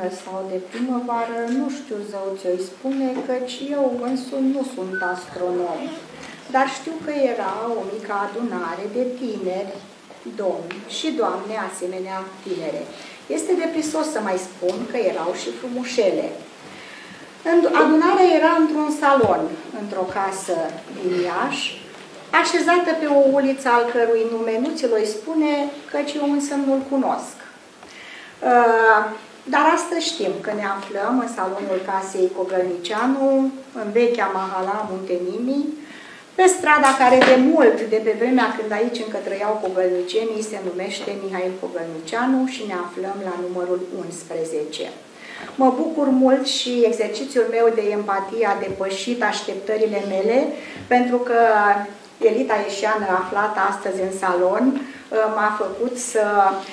iarnă sau de primăvară, nu știu zău ce îi spune, căci eu însumi nu sunt astronom. Dar știu că era o mică adunare de tineri, domni și doamne asemenea tinere. Este deprisos să mai spun că erau și frumușele. Adunarea era într-un salon, într-o casă din Iași, așezată pe o uliță al cărui nume nu ți-l spune, căci eu însă nu-l cunosc. Uh, dar astăzi știm că ne aflăm în salonul casei Cogălnicianu, în vechea Mahala Muntenimii, pe strada care de mult, de pe vremea când aici încă trăiau cogălnicienii, se numește Mihail Cogălnicianu și ne aflăm la numărul 11. Mă bucur mult și exercițiul meu de empatie a depășit așteptările mele, pentru că elita ieșeană aflată astăzi în salon uh, m-a făcut să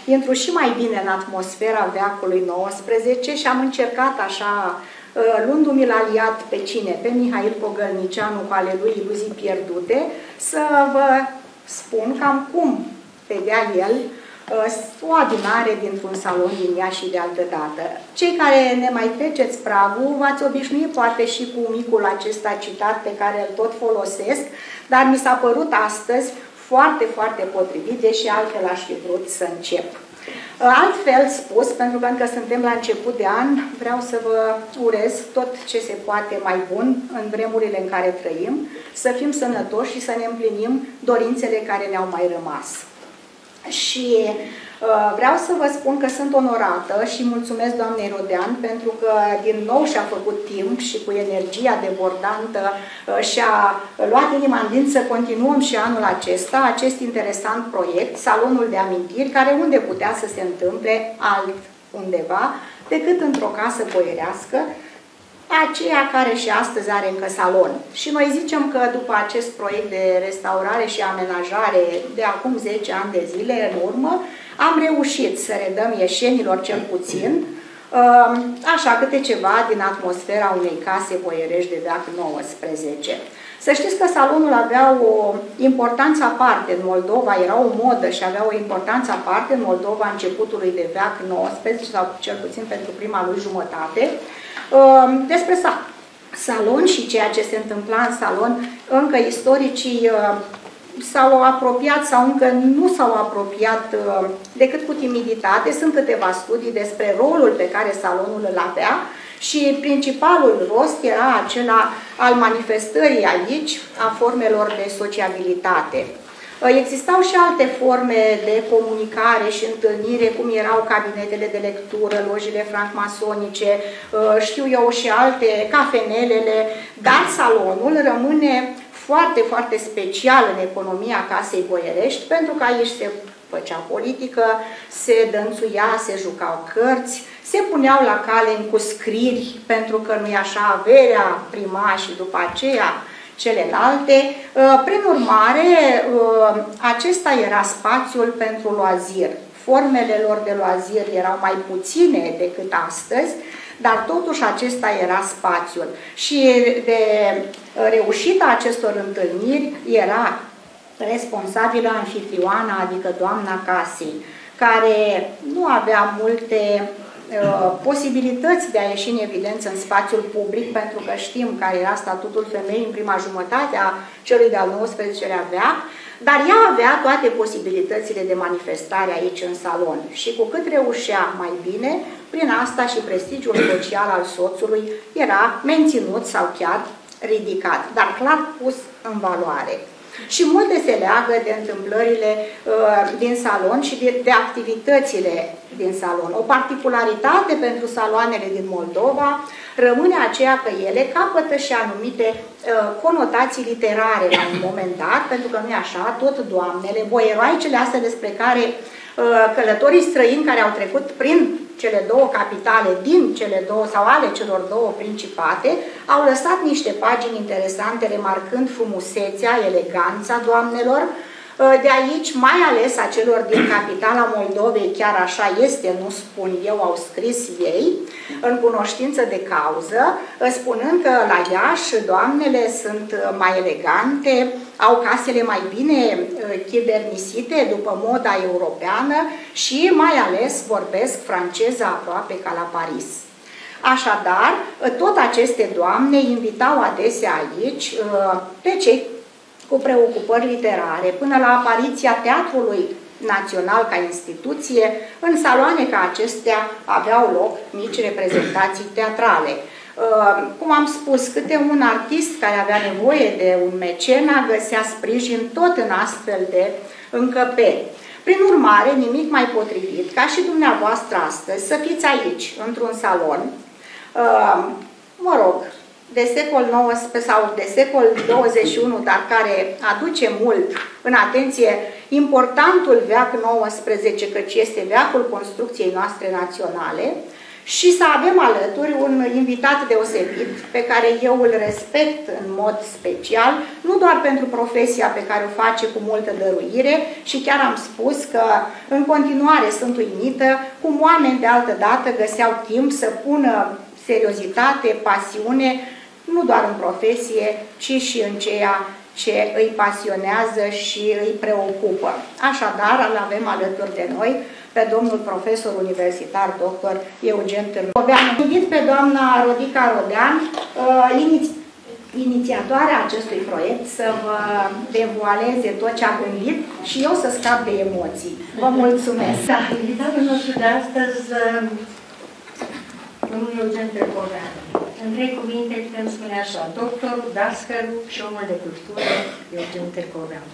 intru și mai bine în atmosfera veacului 19 și am încercat așa, uh, luându-mi la aliat pe cine? Pe Mihail Pogălnicianu cu ale lui Iluzii Pierdute, să vă spun cam cum vedea el uh, o adunare dintr-un salon din ea și de altă dată. Cei care ne mai treceți pragul, v-ați obișnuit poate și cu micul acesta citat pe care îl tot folosesc, dar mi s-a părut astăzi foarte, foarte potrivit, deși altfel aș fi vrut să încep. Altfel spus, pentru că încă suntem la început de an, vreau să vă urez tot ce se poate mai bun în vremurile în care trăim, să fim sănătoși și să ne împlinim dorințele care ne-au mai rămas. Și Uh, vreau să vă spun că sunt onorată și mulțumesc doamnei Rodean pentru că din nou și-a făcut timp și cu energia debordantă uh, și-a luat inima în din să continuăm și anul acesta acest interesant proiect, Salonul de Amintiri, care unde putea să se întâmple alt undeva decât într-o casă boierească, aceea care și astăzi are încă salon. Și noi zicem că după acest proiect de restaurare și amenajare de acum 10 ani de zile în urmă, am reușit să redăm ieșenilor cel puțin, um, așa câte ceva din atmosfera unei case boierești de veac 19. Să știți că salonul avea o importanță aparte în Moldova, era o modă și avea o importanță aparte în Moldova începutului de veac 19, sau cel puțin pentru prima lui jumătate. Um, despre salon și ceea ce se întâmpla în salon, încă istoricii uh, s-au apropiat sau încă nu s-au apropiat uh, decât cu timiditate. Sunt câteva studii despre rolul pe care salonul îl avea și principalul rost era acela al manifestării aici a formelor de sociabilitate. Uh, existau și alte forme de comunicare și întâlnire, cum erau cabinetele de lectură, lojile francmasonice, uh, știu eu și alte, cafenelele, dar salonul rămâne foarte, foarte special în economia casei boierești, pentru că aici se făcea politică, se dănțuia, se jucau cărți, se puneau la cale în cuscriri, pentru că nu-i așa averea prima și după aceea celelalte. Uh, prin urmare, uh, acesta era spațiul pentru loazir. Formele lor de loazir erau mai puține decât astăzi, dar totuși acesta era spațiul. Și de reușita acestor întâlniri era responsabilă anfitrioana, adică doamna casei, care nu avea multe uh, posibilități de a ieși în evidență în spațiul public, pentru că știm care era statutul femeii în prima jumătate a celui de-al 19-lea veac, dar ea avea toate posibilitățile de manifestare aici în salon. Și cu cât reușea mai bine, prin asta și prestigiul social al soțului era menținut sau chiar ridicat, dar clar pus în valoare. Și multe se leagă de întâmplările uh, din salon și de, de activitățile din salon. O particularitate pentru saloanele din Moldova rămâne aceea că ele capătă și anumite uh, conotații literare la un moment dat, pentru că nu e așa, tot doamnele, boieroaicele astea despre care uh, călătorii străini care au trecut prin cele două capitale din cele două sau ale celor două principate, au lăsat niște pagini interesante remarcând frumusețea, eleganța doamnelor, Uh, de aici, mai ales a celor din capitala Moldovei, chiar așa este, nu spun eu, au scris ei, în cunoștință de cauză, uh, spunând că la Iași doamnele sunt uh, mai elegante, au casele mai bine chivernisite după moda europeană și mai ales vorbesc franceză aproape ca la Paris. Așadar, tot aceste doamne invitau adesea aici pe cei cu preocupări literare, până la apariția Teatrului Național ca instituție, în saloane ca acestea aveau loc mici reprezentații teatrale. Uh, cum am spus, câte un artist care avea nevoie de un mecena găsea sprijin tot în astfel de încăperi. Prin urmare, nimic mai potrivit ca și dumneavoastră astăzi să fiți aici, într-un salon, uh, mă rog, de secol XIX sau de secol 21, dar care aduce mult în atenție importantul veac 19, căci este veacul construcției noastre naționale, și să avem alături un invitat deosebit, pe care eu îl respect în mod special, nu doar pentru profesia pe care o face cu multă dăruire, și chiar am spus că în continuare sunt uimită cum oameni de altă dată găseau timp să pună seriozitate, pasiune nu doar în profesie, ci și în ceea ce îi pasionează și îi preocupă. Așadar, îl avem alături de noi pe domnul profesor universitar, doctor Eugen Târgovean. Am invit pe doamna Rodica Rodean, uh, inițiatoarea acestui proiect, să vă devoaleze tot ce a gândit și eu să scap de emoții. Vă mulțumesc! Da, invitatul nostru de astăzi, uh, domnul Eugen Târgovean. În trei cuvinte putem spune așa, doctorul, dascărul și omul de cultură, Eugen Târcoveanu.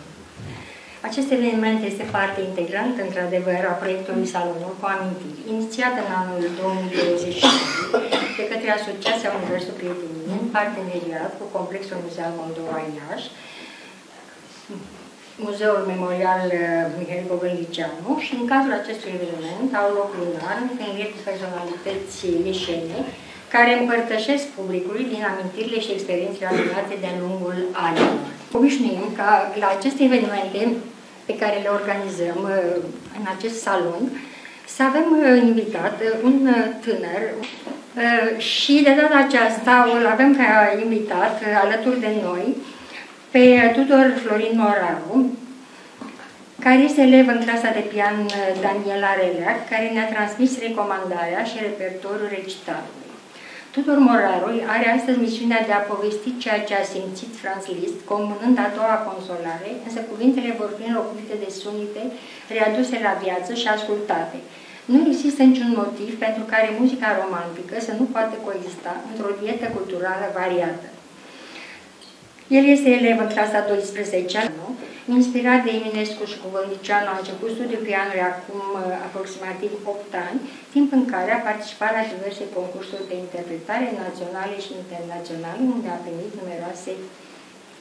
Acest eveniment este parte integrantă, într-adevăr, a proiectului Salonul cu amintiri, inițiat în anul 2022 de către Asociația Universul Prietenie, în parteneriat cu Complexul Muzeal Moldova Iași, Muzeul Memorial uh, Mihail Gogălnicianu și în cadrul acestui eveniment au loc lunar întâlniri personalități ieșene care împărtășesc publicului din amintirile și experiențele adunate de-a lungul anilor. Obișnuim ca la aceste evenimente pe care le organizăm uh, în acest salon să avem uh, invitat uh, un tânăr și de data aceasta îl avem ca invitat alături de noi pe Tudor Florin Moraru, care este elev în clasa de pian Daniela Releac, care ne-a transmis recomandarea și repertoriul recitalului. Tudor Moraru are astăzi misiunea de a povesti ceea ce a simțit Franz Liszt, comunând a doua consolare, însă cuvintele vor fi înlocuite de sunete readuse la viață și ascultate. Nu există niciun motiv pentru care muzica romantică să nu poată coexista într-o dietă culturală variată. El este elev în clasa 12 -a, inspirat de Eminescu și Cuvălnicianu, a început studiul pianului acum uh, aproximativ 8 ani, timp în care a participat la diverse concursuri de interpretare naționale și internaționale, unde a primit numeroase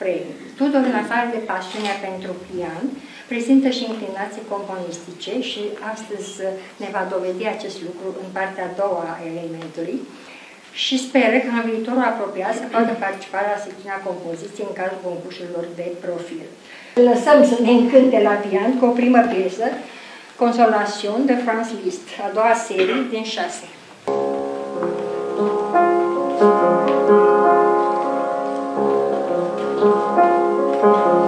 premii. Tudor, în afară de pasiunea pentru pian, prezintă și inclinații componistice și astăzi uh, ne va dovedi acest lucru în partea a doua a elementului, și speră că în viitorul apropiat să poată participa la secțiunea compoziției în cadrul concursurilor de profil. Lăsăm să ne încânte la pian cu o primă piesă, Consolation de Franz Liszt, a doua serie din șase. Música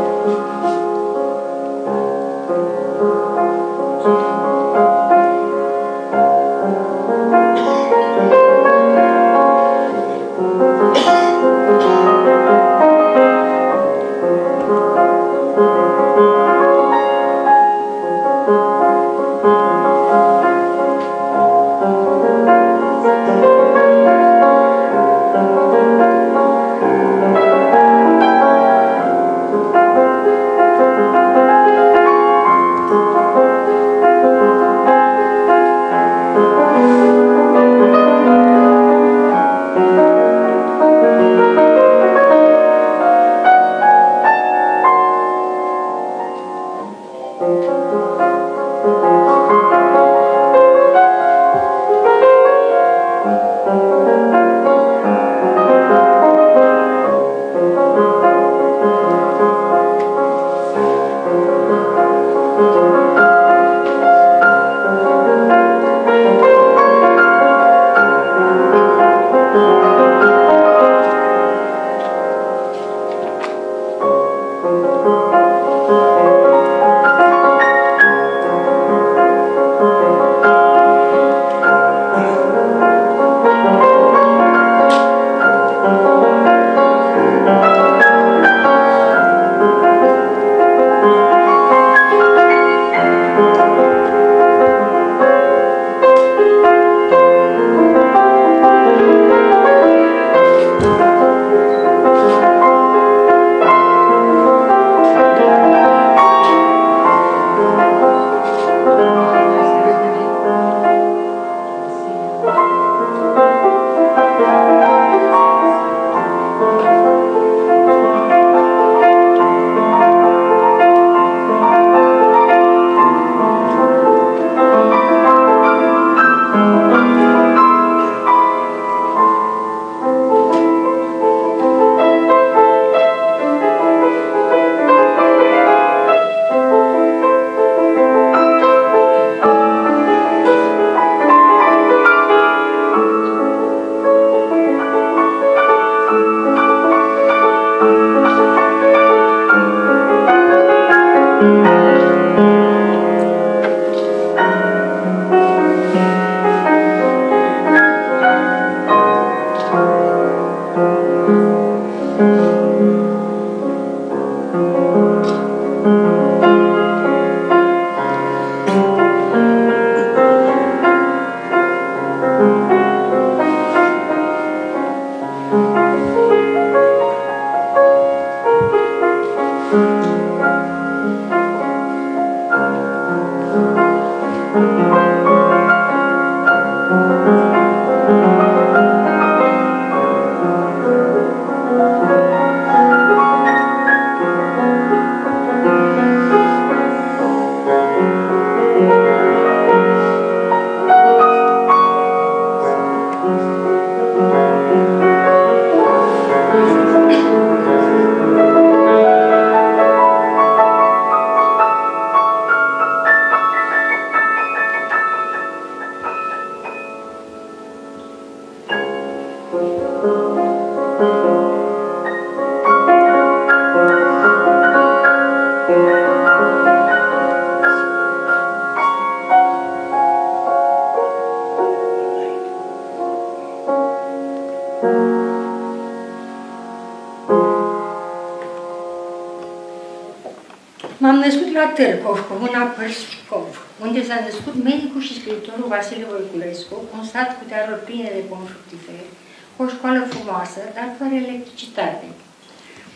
sat cu dealuri pline de pomi fructiferi, cu o școală frumoasă, dar fără electricitate.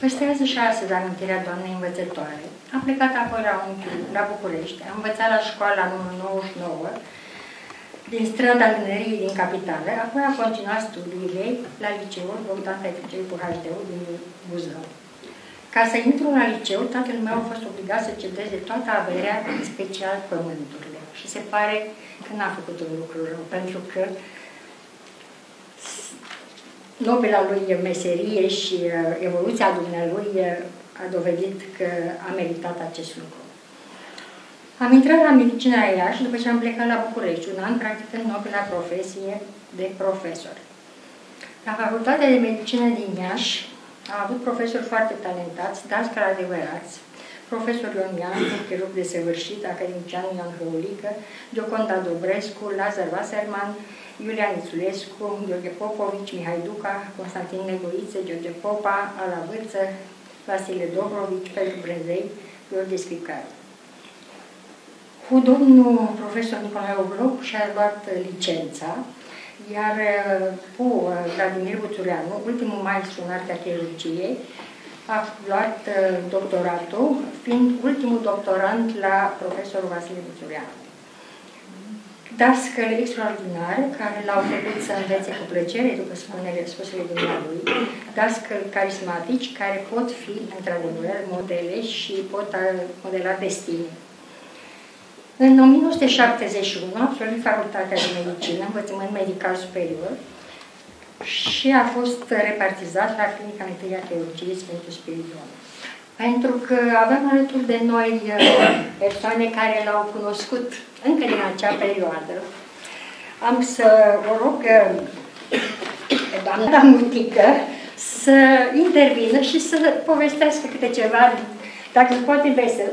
Păstrează și astăzi amintirea doamnei învățătoare. A plecat apoi la unchiul, la București, a învățat la școala numărul 99, din strada Gânăriei din capitală, apoi a continuat studiile la liceul Bogdan Petricei Puhajdeu din Buzău. Ca să intru la liceu, tatăl meu a fost obligat să cedeze toată averea, în special pământurile. Și se pare că n-a făcut un lucru rău, pentru că nobila lui meserie și uh, evoluția dumnealui uh, a dovedit că a meritat acest lucru. Am intrat la medicina Iași după ce am plecat la București, un an practicând nobila profesie de profesor. La Facultatea de Medicină din Iași am avut profesori foarte talentați, dascări adevărați, profesor Ion Iancu, chirurg de săvârșit, academician Ion Hăulică, Gioconda Dobrescu, Lazar Wasserman, Iulian Ițulescu, Gheorghe Popovici, Mihai Duca, Constantin Negoiță, George Popa, Ala Vârță, Vasile Dobrovici, Petru Brezei, Gheorghe Scripcaru. Cu domnul profesor Nicolae Obloc și-a luat licența, iar uh, cu uh, Vladimir Buțureanu, ultimul maestru în artea chirurgiei, a luat uh, doctoratul, fiind ultimul doctorant la profesorul Vasile Buțureanu. Dascăle extraordinare, care l-au făcut să învețe cu plăcere, după spunele spusele dumneavoastră, dascăli carismatici, care pot fi, într-adevăr, modele și pot modela destine. În 1971 a absolvit Facultatea de Medicină, învățământ medical superior, și a fost repartizat la Clinica Întâia Chirurgiei Sfântul Spiriton. Pentru că avem alături de noi uh, persoane care l-au cunoscut încă din acea perioadă. Am să vă rog pe doamna Mutică să intervină și să povestească câte ceva dacă se poate vesel.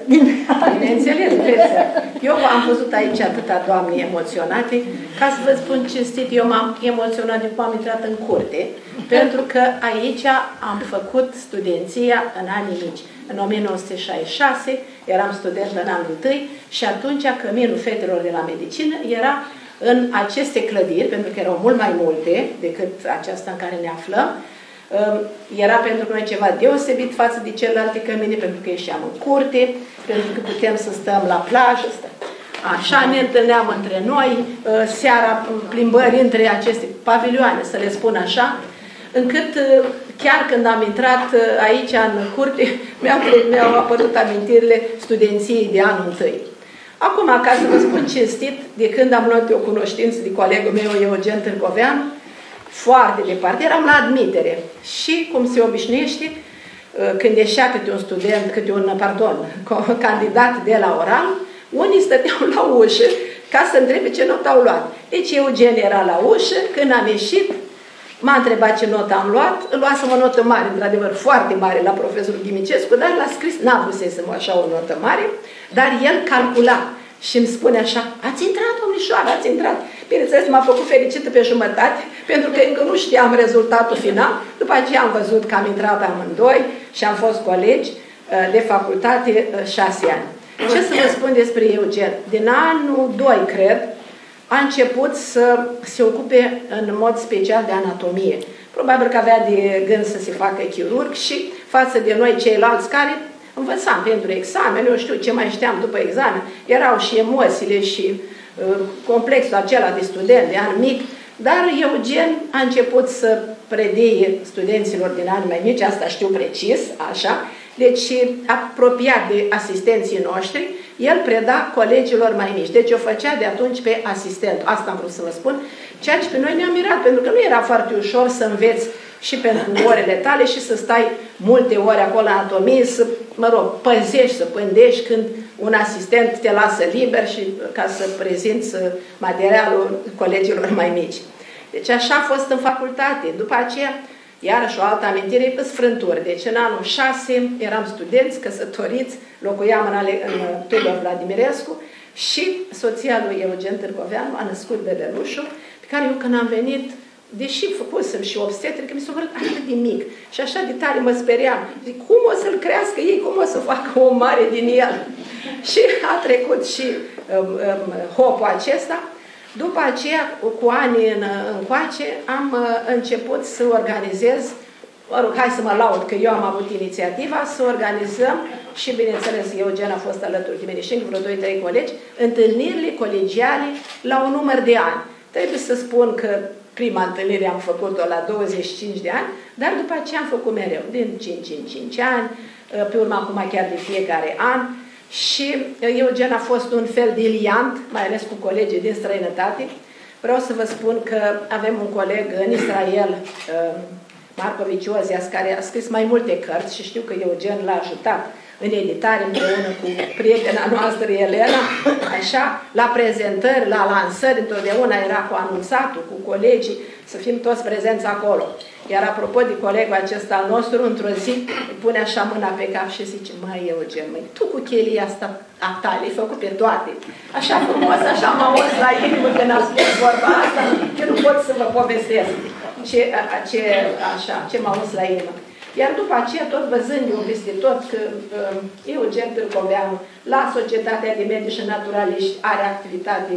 Bineînțeles, vesel. Eu am văzut aici atâta doamne emoționate, ca să vă spun cinstit, eu m-am emoționat de am intrat în curte, pentru că aici am făcut studenția în anii mici. În 1966 eram student în anul întâi și atunci căminul fetelor de la medicină era în aceste clădiri, pentru că erau mult mai multe decât aceasta în care ne aflăm, era pentru noi ceva deosebit față de celelalte cămine, pentru că ieșeam în curte, pentru că putem să stăm la plajă, stăm. Așa ne întâlneam între noi, ă, seara plimbări între aceste pavilioane, să le spun așa, încât ă, chiar când am intrat ă, aici în curte, mi-au apărut amintirile studenției de anul întâi. Acum, ca să vă spun cinstit, de când am luat eu cunoștință de colegul meu, Eugen Târcoveanu, foarte departe, eram la admitere. Și, cum se obișnuiește, uh, când ieșea câte un student, câte un, pardon, candidat de la oral, unii stăteau la ușă ca să întrebe ce notă au luat. Deci Eugen era la ușă, când am ieșit, m-a întrebat ce notă am luat, luasem o notă mare, într-adevăr foarte mare la profesorul Ghimicescu, dar l-a scris, n-a pusesem așa o notă mare, dar el calcula și îmi spune așa, ați intrat, domnișoară, ați intrat. Bineînțeles, m-a făcut fericită pe jumătate, pentru că încă nu știam rezultatul final. După aceea am văzut că am intrat amândoi și am fost colegi uh, de facultate uh, șase ani. Ce să vă spun despre Eugen? Din anul 2, cred, a început să se ocupe în mod special de anatomie. Probabil că avea de gând să se facă chirurg și față de noi ceilalți care învățam pentru examen, eu știu ce mai știam după examen, erau și emoțiile și uh, complexul acela de student, de an mic, dar Eugen a început să predie studenților din ani mai mici, asta știu precis, așa, deci apropiat de asistenții noștri, el preda colegilor mai mici. Deci o făcea de atunci pe asistent. Asta am vrut să vă spun. Ceea ce pe noi ne-a mirat, pentru că nu era foarte ușor să înveți și pentru orele tale și să stai multe ore acolo în anatomie, să, mă rog, păzești, să pândești când un asistent te lasă liber și ca să prezinți materialul colegilor mai mici. Deci așa a fost în facultate. După aceea, iarăși o altă amintire pe sfrânturi. Deci în anul 6 eram studenți, căsătoriți, locuiam în, ale, în Tudor Vladimirescu și soția lui Eugen Târcoveanu a născut bebelușul, pe care eu când am venit deși făcusem și obstetrică, mi s-a părut atât de mic și așa de tare mă speriam. Zic, cum o să-l crească ei, cum o să facă o mare din el? și a trecut și um, um, hopul acesta. După aceea, cu ani în, încoace, am uh, început să organizez mă rog, hai să mă laud că eu am avut inițiativa să organizăm și, bineînțeles, Eugen a fost alături de mine și vreo 2-3 colegi, întâlnirile colegiale la un număr de ani. Trebuie să spun că prima întâlnire am făcut-o la 25 de ani, dar după aceea am făcut mereu, din 5 în 5 ani, pe urmă acum chiar de fiecare an, și Eugen a fost un fel de liant, mai ales cu colegii din străinătate. Vreau să vă spun că avem un coleg în Israel, Marco Viciozias, care a scris mai multe cărți și știu că Eugen l-a ajutat în editare împreună cu prietena noastră Elena, așa, la prezentări, la lansări, întotdeauna era cu anunțatul, cu colegii, să fim toți prezenți acolo. Iar apropo de colegul acesta al nostru, într-o zi îi pune așa mâna pe cap și zice, mai Eugen, măi, tu cu chelia asta a ta, le-ai făcut pe toate. Așa frumos, așa m-am la inimă când a spus vorba asta, că nu pot să vă povestesc ce, ce, așa, ce m-a dus la inimă. Iar după aceea, tot văzând eu peste tot că uh, Eugen Târcoveanu, la Societatea de Medici Naturaliști, are activitate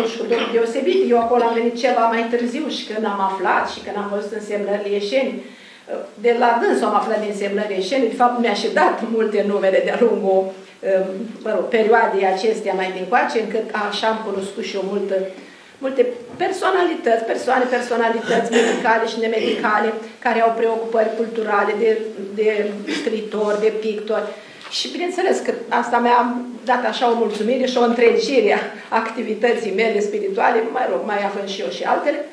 nu știu, deosebit. Eu acolo am venit ceva mai târziu și când am aflat și când am văzut însemnările ieșeni, de la dânsul am aflat din semnările ieșeni, de fapt mi-a și dat multe numere de-a lungul mă rog, perioadei acestea mai din coace, încât așa am cunoscut și eu multă multe personalități, persoane, personalități medicale și nemedicale, care au preocupări culturale de, de scritori, de pictori. Și bineînțeles că asta mi-a dat așa o mulțumire și o întregire a activității mele spirituale, mai rog, mai având și eu și altele.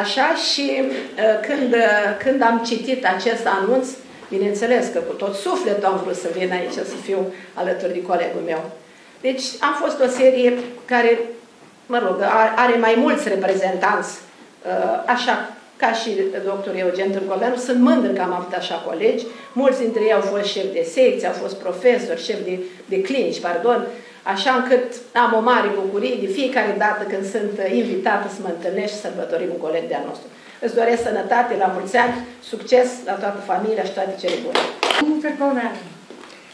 Așa și uh, când, uh, când am citit acest anunț, bineînțeles că cu tot sufletul am vrut să vin aici să fiu alături de colegul meu. Deci am fost o serie care mă rog, are mai mulți reprezentanți, uh, așa ca și doctor Eugen Târgoveanu, sunt mândră că am avut așa colegi, mulți dintre ei au fost șefi de secție, au fost profesori, șefi de, de clinici, pardon, așa încât am o mare bucurie de fiecare dată când sunt invitată să mă întâlnesc și sărbătorim un coleg de-al nostru. Îți doresc sănătate, la mulți ani, succes la toată familia și toate cele bune.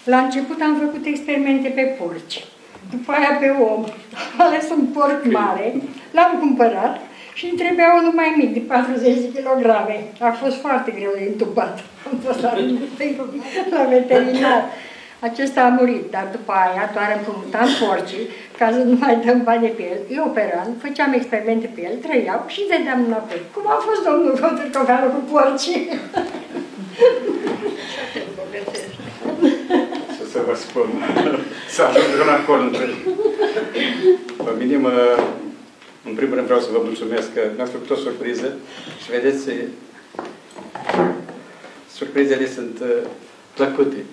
La început am făcut experimente pe porci după aia pe om. Am ales un porc mare, l-am cumpărat și îmi trebuia unul mai mic, de 40 de kg. A fost foarte greu de intubat. Am fost la, la veterinar. Acesta a murit, dar după aia doar împrumutam porcii ca să nu mai dăm bani pe el. Îl operam, făceam experimente pe el, trăiau și dădeam înapoi. Cum a fost domnul Cotrăcoveanu cu porcii? să vă spun, să ajung un acord între Pe mine, mă, în primul rând vreau să vă mulțumesc că mi-ați făcut o surpriză și vedeți, surprizele sunt uh, plăcute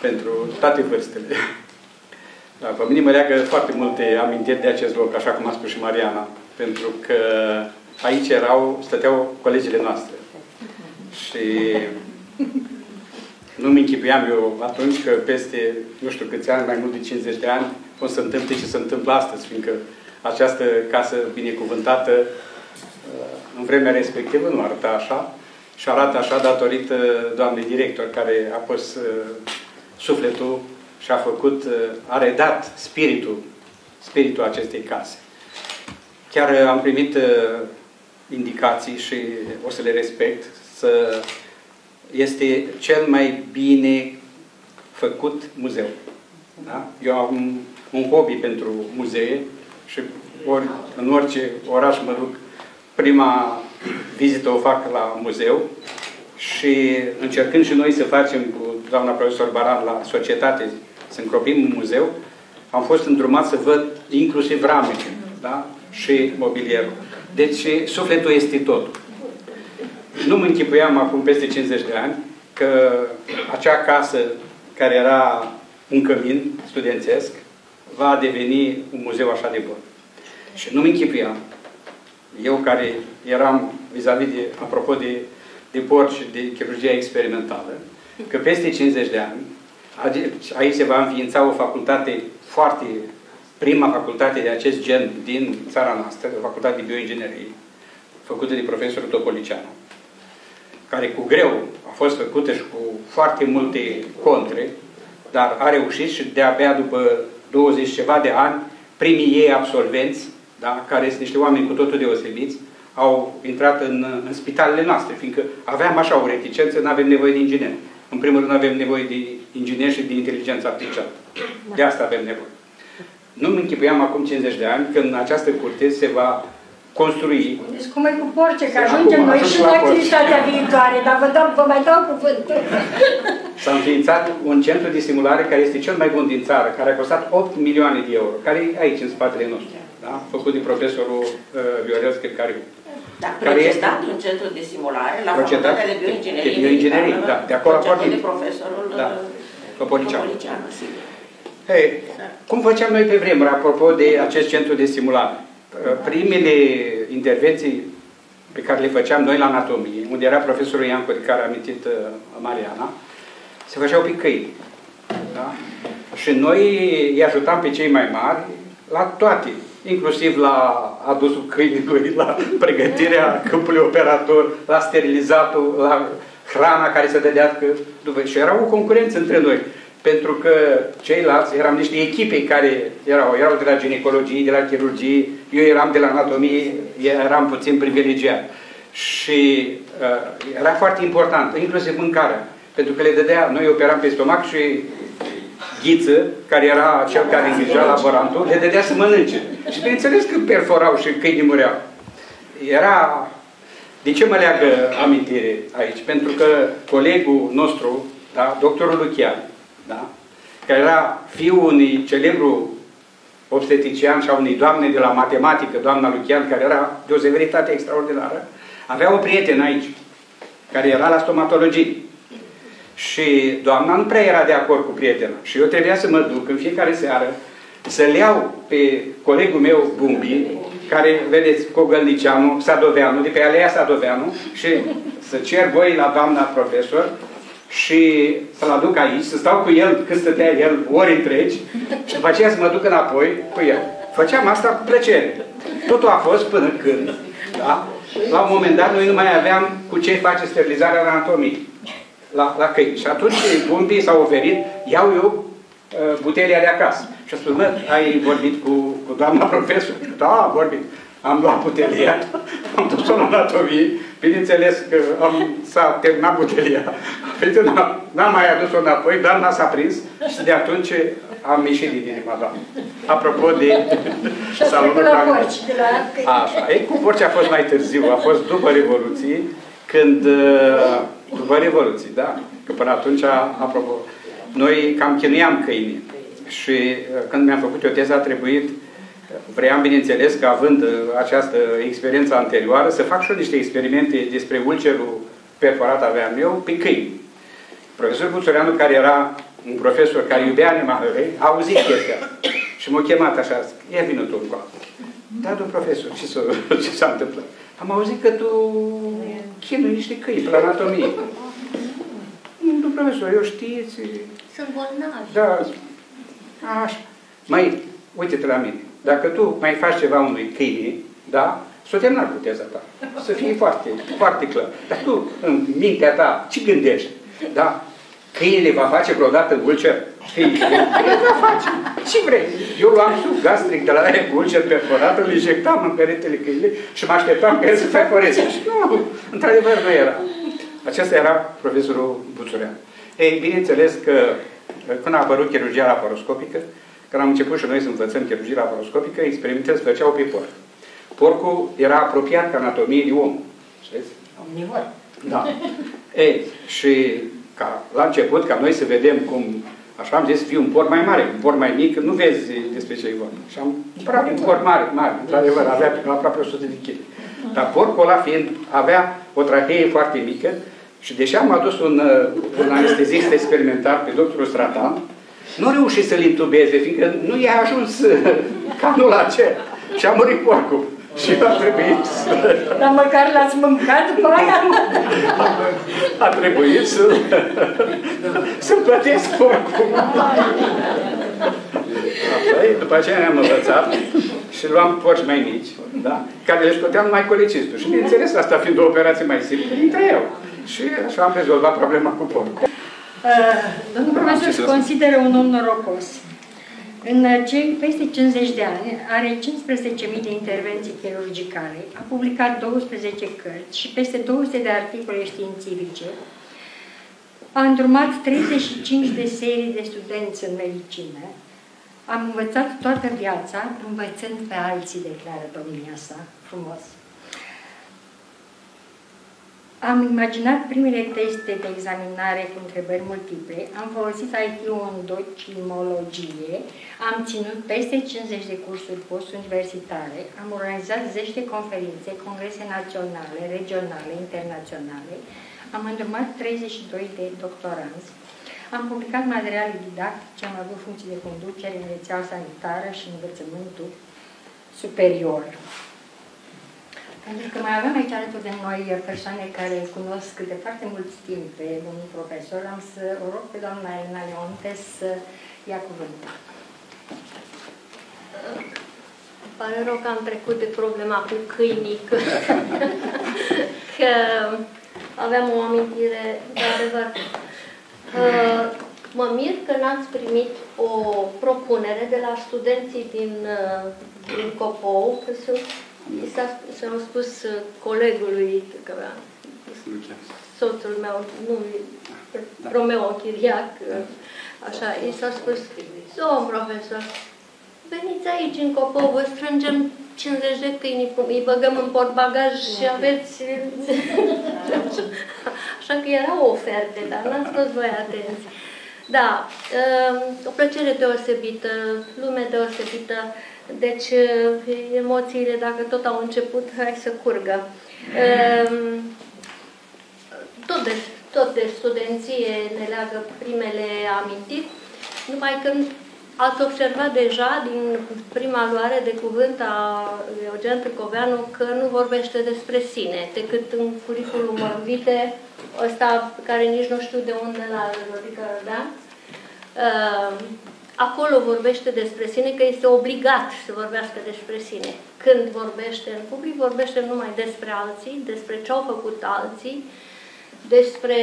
pentru toate vârstele. Da, pe mine mă leagă foarte multe amintiri de acest loc, așa cum a spus și Mariana, pentru că aici erau, stăteau colegile noastre. Și nu-mi închipuiam eu atunci că peste, nu știu câți ani, mai mult de 50 de ani, o să întâmple ce se întâmplă astăzi, fiindcă această casă binecuvântată uh, în vremea respectivă nu arăta așa și arată așa datorită doamnei director care a pus uh, sufletul și a făcut, uh, a redat spiritul, spiritul acestei case. Chiar am primit indicații și o să le respect să este cel mai bine făcut muzeu. Da? Eu am un hobby pentru muzee și ori, în orice oraș mă duc, prima vizită o fac la muzeu și încercând și noi să facem cu doamna profesor Baran la societate, să încropim un muzeu, am fost îndrumat să văd inclusiv ramele da? și mobilierul. Deci sufletul este totul. Nu mă închipuiam acum peste 50 de ani că acea casă care era un cămin studențesc va deveni un muzeu așa de bun. Și nu mă închipuiam, eu care eram vis-a-vis -vis de, apropo de, de porci și de chirurgia experimentală, că peste 50 de ani aici se va înființa o facultate foarte, prima facultate de acest gen din țara noastră, o facultate de bioinginerie, făcută de profesorul Topoliceanu, care cu greu a fost făcută și cu foarte multe contre, dar a reușit și de-abia după 20 ceva de ani, primii ei absolvenți, da, care sunt niște oameni cu totul deosebiți, au intrat în, în spitalele noastre, fiindcă aveam așa o reticență, nu avem nevoie de ingineri. În primul rând avem nevoie de ingineri și de inteligență artificială. De asta avem nevoie. Nu-mi închipuiam acum 50 de ani că în această curte se va construi. Deci cum e cu porce, că ajungem noi și în activitatea viitoare, dar vă, dau, vă mai dau cuvântul. S-a înființat un centru de simulare care este cel mai bun din țară, care a costat 8 milioane de euro, care e aici, în spatele nostru. Da? Făcut de profesorul uh, Viorel Scărcariu. Da, procedat un centru de simulare la Facultatea de Bioinginerie. De bioinginerie, da. De acolo a de profesorul da. Topoliceanu. Hey, cum făceam noi pe vremuri, apropo de acest centru de simulare? Primele intervenții pe care le făceam noi la anatomie, unde era profesorul Iancu, de care a amintit uh, Mariana, se făceau pe câini. Da? Și noi îi ajutam pe cei mai mari la toate, inclusiv la adusul câinului, la pregătirea câmpului operator, la sterilizatul, la hrana care se dădea după. Și era o concurență între noi pentru că ceilalți eram niște echipe care erau, erau de la ginecologie, de la chirurgie, eu eram de la anatomie, eram puțin privilegiat. Și uh, era foarte important, inclusiv mâncarea, pentru că le dădea, noi operam pe stomac și Ghiță, care era cel care îngrija laborantul, le dădea să mănânce. Și bineînțeles că perforau și câinii mureau. Era... De ce mă leagă amintire aici? Pentru că colegul nostru, da, doctorul Luchian, da? Care era fiul unui celebru obstetician și a unei doamne de la matematică, doamna Luchian, care era de o severitate extraordinară, avea o prietenă aici, care era la stomatologie. Și doamna nu prea era de acord cu prietena. Și eu trebuia să mă duc în fiecare seară să-l iau pe colegul meu, Bumbi, care, vedeți, Cogălnicianu, Sadoveanu, de pe Alea Sadoveanu, și să cer voi la doamna profesor și să-l aduc aici, să stau cu el cât stătea el ori întregi și după aceea să mă duc înapoi cu el. Făceam asta cu plăcere. Totul a fost până când, da? la un moment dat, noi nu mai aveam cu ce face sterilizarea în anatomie la, la câini. Și atunci bundii s-au oferit, iau eu uh, butelia de acasă. Și a spus, mă, ai vorbit cu, cu doamna profesor? Da, am vorbit. Am luat butelia, am dus-o la anatomie, bineînțeles că am, s-a terminat butelia, n-am mai adus-o înapoi, dar n-a s-a prins și de atunci am ieșit din inima doamnă. Apropo de salonul la porci, de la... Așa, ei, cu porci a fost mai târziu, a fost după Revoluție, când, uh, după Revoluție, da, că până atunci, apropo, noi cam chinuiam câinii și uh, când mi-am făcut o teză a trebuit Vreau, bineînțeles, că având uh, această experiență anterioară, să fac și eu niște experimente despre ulcerul perforat aveam eu pe câini. Profesorul Buțureanu, care era un profesor care iubea animalele, a auzit chestia și m-a chemat așa, ia vină tu încoa. Da, domn profesor, ce s-a întâmplat? Am auzit că tu chinui niște câini pe la anatomie. Domn profesor, eu știți... Sunt bolnavi. Da, așa. Mai, uite-te la mine. Dacă tu mai faci ceva unui câine, da? S-o terminat cu teza ta. Să fie foarte, foarte clar. Dar tu, în mintea ta, ce gândești? Da? Câinele va face vreodată ulcer? Câinele va face. Ce vrei? Eu luam sub gastric de la aia cu ulcer perforat, îl injectam în peretele câinele și mă așteptam că el să perforeze. Și nu, într-adevăr nu era. Acesta era profesorul Buțurean. Ei, bineînțeles că când a apărut chirurgia laparoscopică, când am început și noi să învățăm chirurgie laparoscopică, experimentele se făceau pe porc. Porcul era apropiat ca anatomie de om. Știți? Omnivor. Da. Ei, și ca, la început, ca noi să vedem cum, așa am zis, să fie un porc mai mare, un porc mai mic, nu vezi despre ce e vorba. Și am cumpărat un porc mare, mare, într-adevăr, avea aproape 100 de kg. Dar porcul ăla fiind, avea o trachee foarte mică și deși am adus un, un anestezist experimentar pe doctorul Stratan, nu reușit să-l intubeze, fiindcă nu i-a ajuns canul la cer. Și a murit porcul. Și a trebuit să... Dar măcar l-ați mâncat după aia? A trebuit să să plătesc porcul. Așa după aceea ne-am învățat și și luam porci mai mici, da? care le scoteam numai colecistul. Și bineînțeles, asta fiind o operație mai simplă, intră eu. Și așa am rezolvat problema cu porcul. Uh, domnul profesor se consideră un om norocos. În cei peste 50 de ani are 15.000 de intervenții chirurgicale, a publicat 12 cărți și peste 200 de articole științifice, a îndrumat 35 de serii de studenți în medicină, am învățat toată viața, învățând pe alții, declară domnia sa, frumos. Am imaginat primele teste de examinare cu întrebări multiple, am folosit IQ în docimologie, am ținut peste 50 de cursuri post-universitare, am organizat 10 de conferințe, congrese naționale, regionale, internaționale, am îndrumat 32 de doctoranți, am publicat materiale didactice, am avut funcții de conducere în rețeaua sanitară și învățământul superior. Pentru că mai avem aici alături de noi persoane care cunosc de foarte mult timp pe domnul profesor, am să o rog pe doamna Elena Leonte să ia cuvântul. Pare rău că am trecut de problema cu câinii, că, că aveam o amintire de adevăr. Uh, mă mir că n-ați primit o propunere de la studenții din, uh, din Copou, că sunt S-a spus uh, colegului, că soțul meu, nu, da. Romeo Chiriac, uh, așa, i s-a spus, domn profesor, veniți aici în copou, vă strângem 50 de câini, îi băgăm în portbagaj și aveți... Așa că era o ofertă, dar n-ați fost voi atenți. Da, uh, o plăcere deosebită, lume deosebită, deci, uh, emoțiile, dacă tot au început, hai să curgă. Um, tot de, tot de studenție ne leagă primele amintiri, numai că ați observat deja din prima luare de cuvânt a Eugen Tâcoveanu că nu vorbește despre sine, decât în curriculum vite, ăsta care nici nu știu de unde l-a adică, da? Uh, acolo vorbește despre sine că este obligat să vorbească despre sine. Când vorbește în public, vorbește numai despre alții, despre ce au făcut alții, despre,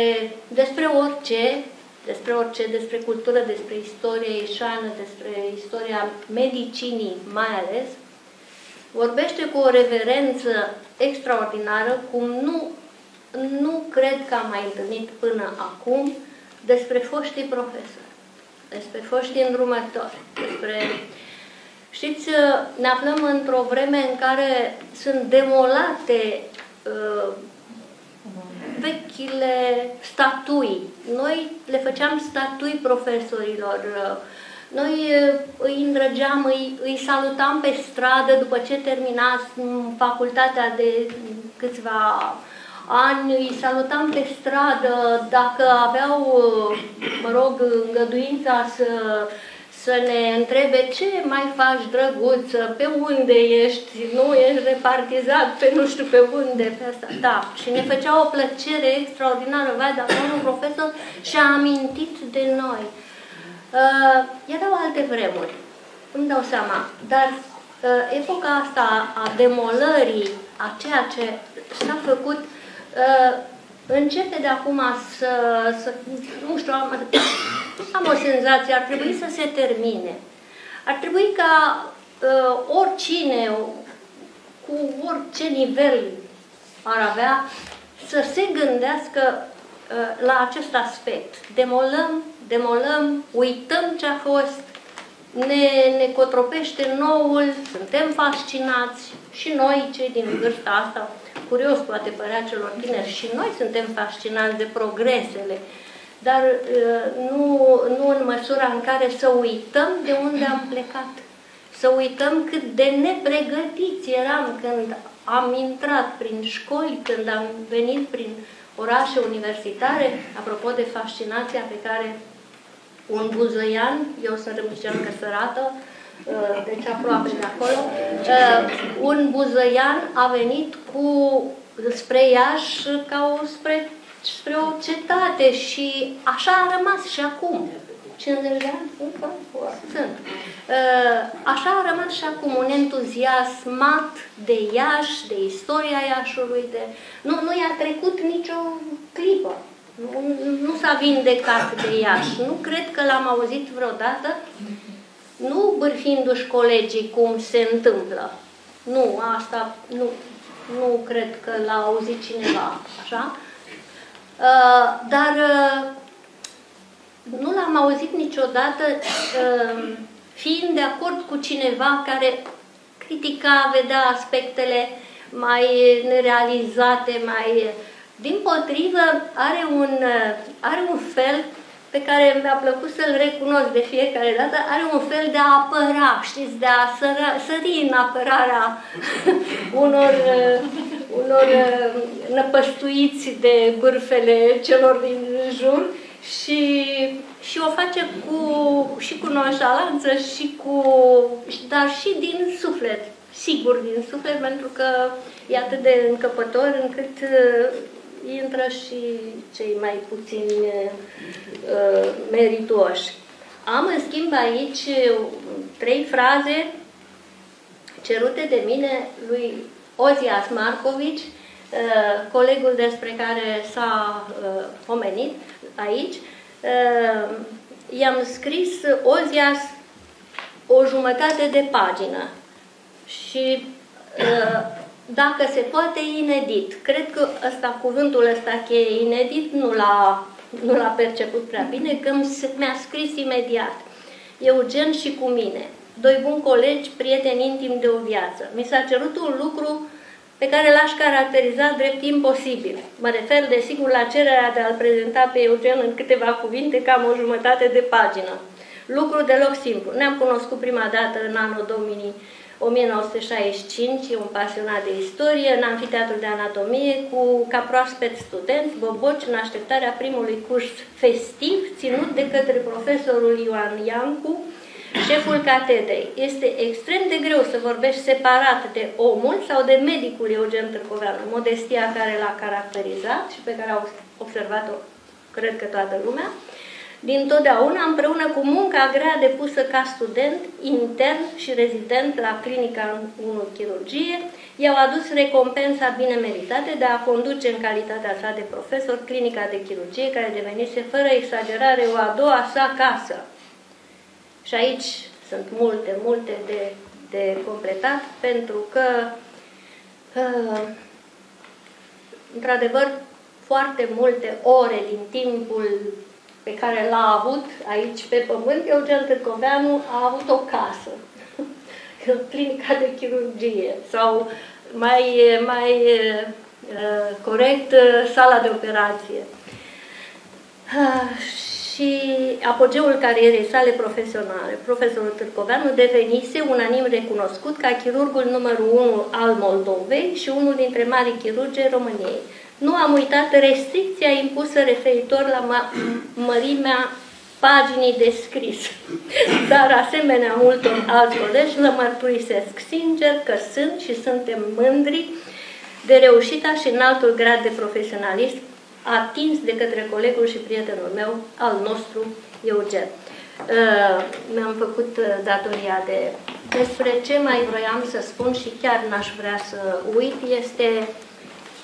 despre orice, despre orice, despre cultură, despre istorie ieșană, despre istoria medicinii mai ales, vorbește cu o reverență extraordinară, cum nu, nu cred că am mai întâlnit până acum, despre foștii profesori despre foștii îndrumători, despre... Știți, ne aflăm într-o vreme în care sunt demolate uh, vechile statui. Noi le făceam statui profesorilor. Noi uh, îi îndrăgeam, îi, îi salutam pe stradă după ce terminați facultatea de câțiva ani îi salutam pe stradă dacă aveau, mă rog, îngăduința să, să ne întrebe ce mai faci, drăguță, pe unde ești, nu ești repartizat pe nu știu pe unde, pe asta. Da, și ne făcea o plăcere extraordinară, vai, dar un profesor și-a amintit de noi. Uh, erau alte vremuri, îmi dau seama, dar uh, epoca asta a demolării, a ceea ce s-a făcut uh, Uh, începe de acum să, să nu știu, am, am o senzație, ar trebui să se termine. Ar trebui ca uh, oricine, cu orice nivel ar avea, să se gândească uh, la acest aspect. Demolăm, demolăm, uităm ce a fost, ne, ne cotropește noul, suntem fascinați și noi, cei din vârsta asta, curios poate părea celor tineri. Și noi suntem fascinați de progresele, dar uh, nu, nu în măsura în care să uităm de unde am plecat. Să uităm cât de nepregătiți eram când am intrat prin școli, când am venit prin orașe universitare, apropo de fascinația pe care un buzăian, eu sunt râmniceancă sărată, Uh, deci aproape de acolo, uh, un buzăian a venit cu spre Iași ca o, spre, spre o cetate și așa a rămas și acum. 50 de ani? Încă? Sunt. Uh, așa a rămas și acum un entuziasmat de Iași, de istoria Iașului, de... Nu, nu i-a trecut nicio clipă. Nu, nu s-a vindecat de Iași. Nu cred că l-am auzit vreodată, nu bârfindu-și colegii cum se întâmplă. Nu, asta nu, nu cred că l-a auzit cineva, așa. Uh, dar uh, nu l-am auzit niciodată uh, fiind de acord cu cineva care critica, vedea aspectele mai nerealizate, mai... Din potrivă, are un, are un fel pe care mi-a plăcut să-l recunosc de fiecare dată, are un fel de a apăra, știți, de a săra, sări în apărarea unor, unor năpăstuiți de bârfele celor din jur și, și o face cu, și cu nonșalanță, și cu, dar și din suflet, sigur din suflet, pentru că e atât de încăpător încât intră și cei mai puțini uh, meritoși. Am, în schimb, aici trei fraze cerute de mine lui Ozias Marcovici, uh, colegul despre care s-a uh, pomenit aici. Uh, I-am scris Ozias o jumătate de pagină și uh, dacă se poate, inedit. Cred că ăsta, cuvântul ăsta cheie inedit nu l-a, nu l-a perceput prea bine, că mi-a scris imediat. Eugen și cu mine, doi buni colegi, prieteni intimi de o viață. Mi s-a cerut un lucru pe care l-aș caracteriza drept imposibil. Mă refer, desigur, la cererea de a-l prezenta pe Eugen în câteva cuvinte, cam o jumătate de pagină. Lucru deloc simplu. Ne-am cunoscut prima dată în anul 2000 1965, e un pasionat de istorie, în Amfiteatrul de Anatomie, cu ca proaspet studenți, boboci, în așteptarea primului curs festiv, ținut de către profesorul Ioan Iancu, șeful catedrei. Este extrem de greu să vorbești separat de omul sau de medicul Eugen Târcoveanu, modestia care l-a caracterizat și pe care a observat-o, cred că toată lumea, din totdeauna împreună cu munca grea depusă ca student, intern și rezident la clinica 1 chirurgie, i-au adus recompensa bine meritate de a conduce în calitatea sa de profesor clinica de chirurgie, care devenise fără exagerare o a doua sa casă. Și aici sunt multe, multe de, de completat, pentru că, uh, într-adevăr, foarte multe ore din timpul pe care l-a avut aici pe pământ, Eugen Târcoveanu a avut o casă, clinica de chirurgie sau mai, mai uh, corect sala de operație. Uh, și apogeul carierei sale profesionale, profesorul Târcoveanu devenise unanim recunoscut ca chirurgul numărul 1 al Moldovei și unul dintre marii chirurgi României. Nu am uitat restricția impusă referitor la mărimea paginii de scris, dar asemenea multor alți colegi vă mărturisesc sincer că sunt și suntem mândri de reușita și în altul grad de profesionalism atins de către colegul și prietenul meu, al nostru, Eugen. Uh, mi-am făcut uh, datoria de... Despre ce mai vroiam să spun și chiar n-aș vrea să uit, este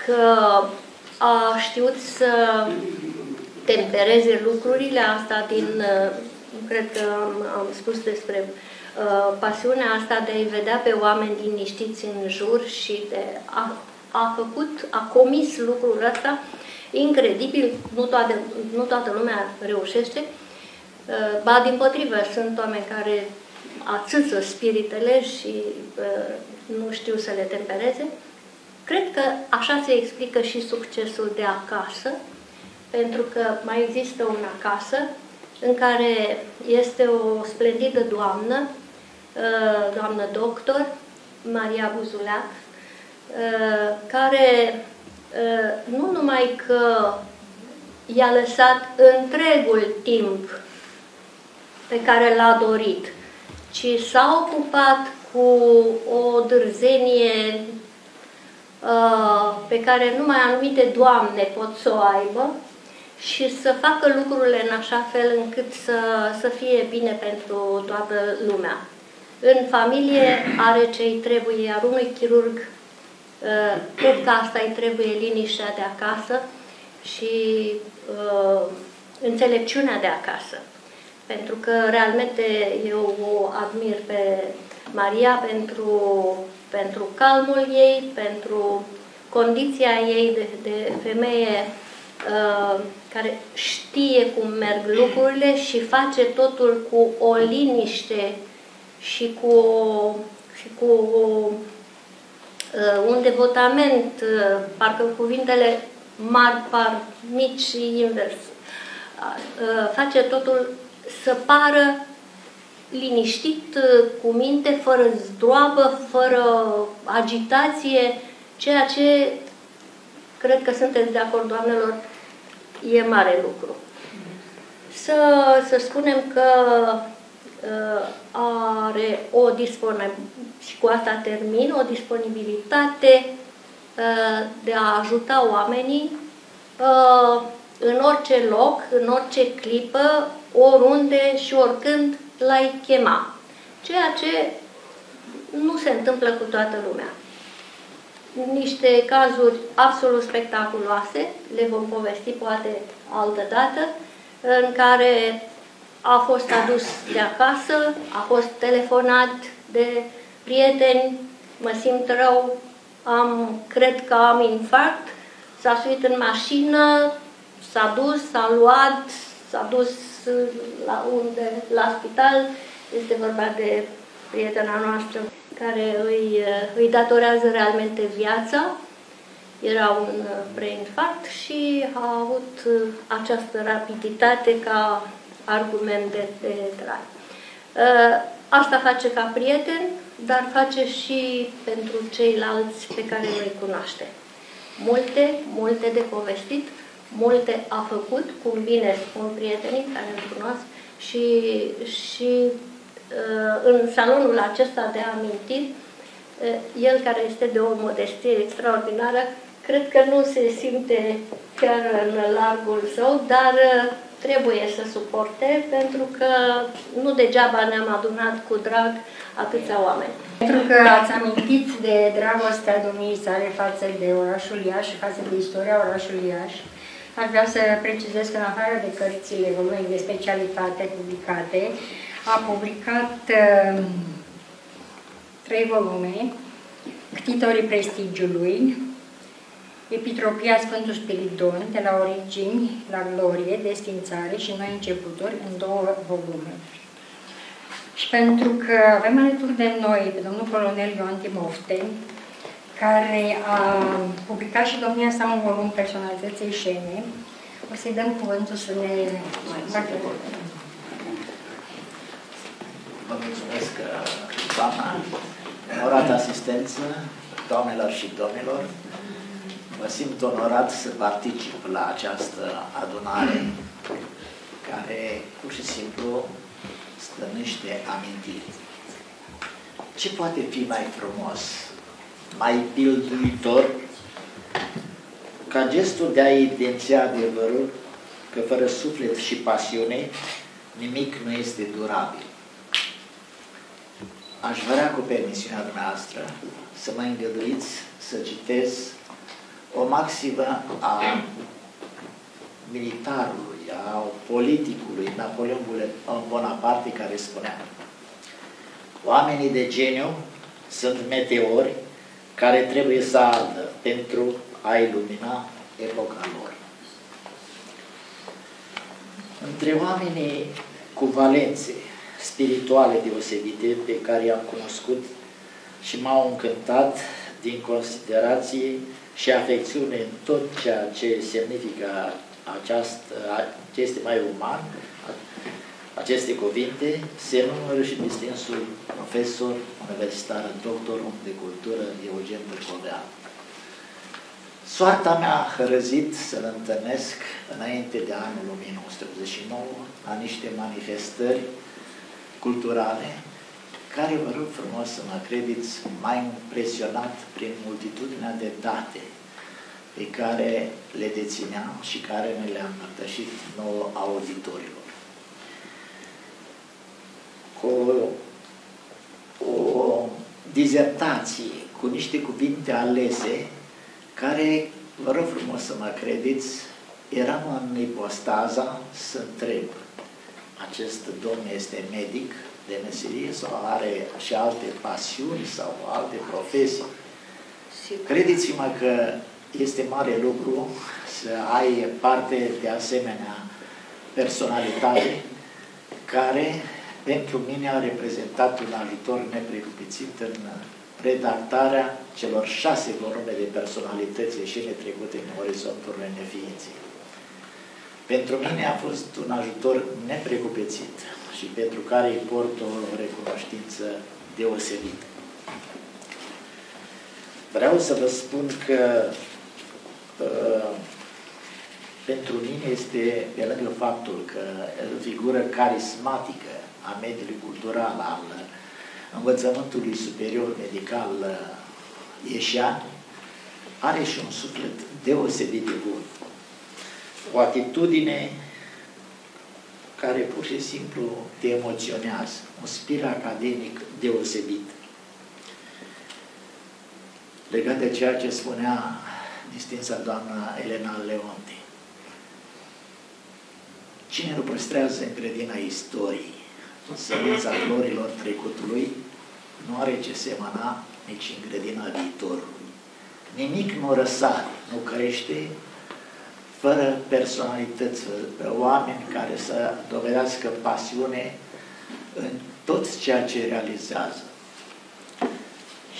că a știut să tempereze lucrurile, asta din, uh, cred că am, am spus despre uh, pasiunea asta de a-i vedea pe oameni liniștiți în jur și de a, a făcut, a comis lucrul ăsta incredibil, nu, toate, nu toată lumea reușește, uh, ba din potrivă, sunt oameni care ațâță spiritele și uh, nu știu să le tempereze, Cred că așa se explică și succesul de acasă, pentru că mai există un acasă în care este o splendidă doamnă, uh, doamnă doctor, Maria Buzuleac, uh, care uh, nu numai că i-a lăsat întregul timp pe care l-a dorit, ci s-a ocupat cu o dârzenie Uh, pe care numai anumite doamne pot să o aibă și să facă lucrurile în așa fel încât să, să fie bine pentru toată lumea. În familie are ce îi trebuie, iar unui chirurg uh, cred că asta îi trebuie liniștea de acasă și uh, înțelepciunea de acasă. Pentru că realmente eu o admir pe Maria pentru, pentru calmul ei, pentru condiția ei de, de femeie uh, care știe cum merg lucrurile și face totul cu o liniște și cu, și cu uh, un devotament, uh, parcă cuvintele mari par mici și invers. Uh, face totul să pară liniștit, uh, cu minte, fără zdroabă, fără agitație, ceea ce cred că sunteți de acord, doamnelor, e mare lucru. Să, să spunem că uh, are o disponibilitate, și cu asta termin, o disponibilitate uh, de a ajuta oamenii uh, în orice loc, în orice clipă, oriunde și oricând l-ai chema. Ceea ce nu se întâmplă cu toată lumea. Niște cazuri absolut spectaculoase, le vom povesti poate altă dată, în care a fost adus de acasă, a fost telefonat de prieteni, mă simt rău, am, cred că am infarct, s-a suit în mașină, s-a dus, s-a luat, s-a dus la unde, la spital, este vorba de prietena noastră care îi, îi datorează realmente viața. Era un preinfarct și a avut această rapiditate ca argument de, de trai. Asta face ca prieten, dar face și pentru ceilalți pe care îi cunoaște. Multe, multe de povestit, multe a făcut, cum bine spun prietenii care îl cunosc, și, și uh, în salonul acesta de amintiri, uh, el care este de o modestie extraordinară, cred că nu se simte chiar în largul său, dar uh, trebuie să suporte, pentru că nu degeaba ne-am adunat cu drag atâția oameni. Pentru că ați amintit de dragostea domniei sale față de orașul Iași și față de istoria orașului Iași, Aș vrea să precizez că în afară de cărțile volume de specialitate publicate, a publicat uh, trei volume, Ctitorii prestigiului, Epitropia Sfântul Spiridon, de la origini la glorie, desfințare și noi începuturi, în două volume. Și pentru că avem alături de noi pe domnul colonel Ioan Timofte, care a publicat și domnia sa un volum Personalității Șene. O să-i dăm cuvântul să ne facă Vă mulțumesc, doamna, onorată asistență, doamnelor și domnilor. Mă simt onorat să particip la această adunare care pur și simplu stănește amintiri. Ce poate fi mai frumos mai pilduitor, ca gestul de a evidenția adevărul că fără suflet și pasiune nimic nu este durabil. Aș vrea cu permisiunea dumneavoastră să mă îngăduiți să citez o maximă a militarului, a politicului Napoleon Bonaparte care spunea Oamenii de geniu sunt meteori care trebuie să ardă pentru a ilumina epoca lor. Între oamenii cu valențe spirituale deosebite pe care i-am cunoscut și m-au încântat din considerație și afecțiune în tot ceea ce semnifică această, ce este mai uman, aceste cuvinte se numără și distinsul profesor universitar, doctor de cultură Eugen Băcovea. Soarta mea a hărăzit să-l întâlnesc înainte de anul 1989 la niște manifestări culturale care, vă rog frumos să mă credeți, mai impresionat prin multitudinea de date pe care le dețineam și care ne le-a împărtășit nouă auditorilor. Cu o dizertație, cu niște cuvinte alese, care, vă rog frumos să mă credeți, eram în ipostaza să întreb, acest domn este medic de meserie sau are și alte pasiuni sau alte profesii? Credeți-mă că este mare lucru să ai parte de asemenea personalitate care pentru mine a reprezentat un ajutor neprecupețit în redactarea celor șase volume de personalități ieșire trecute în orizonturile neființei. Pentru mine a fost un ajutor neprecupețit și pentru care îi port o recunoștință deosebită. Vreau să vă spun că uh, pentru mine este, pe lângă faptul că o figură carismatică a mediului cultural, al învățământului superior medical uh, ieșean, are și un suflet deosebit de bun. O atitudine care pur și simplu te emoționează, un spirit academic deosebit. Legat de ceea ce spunea distința doamna Elena Leonte. Cine nu păstrează în grădina istoriei sămânța florilor trecutului, nu are ce semăna nici în grădina viitorului. Nimic nu răsare, nu crește fără personalități, fără oameni care să dovedească pasiune în tot ceea ce realizează.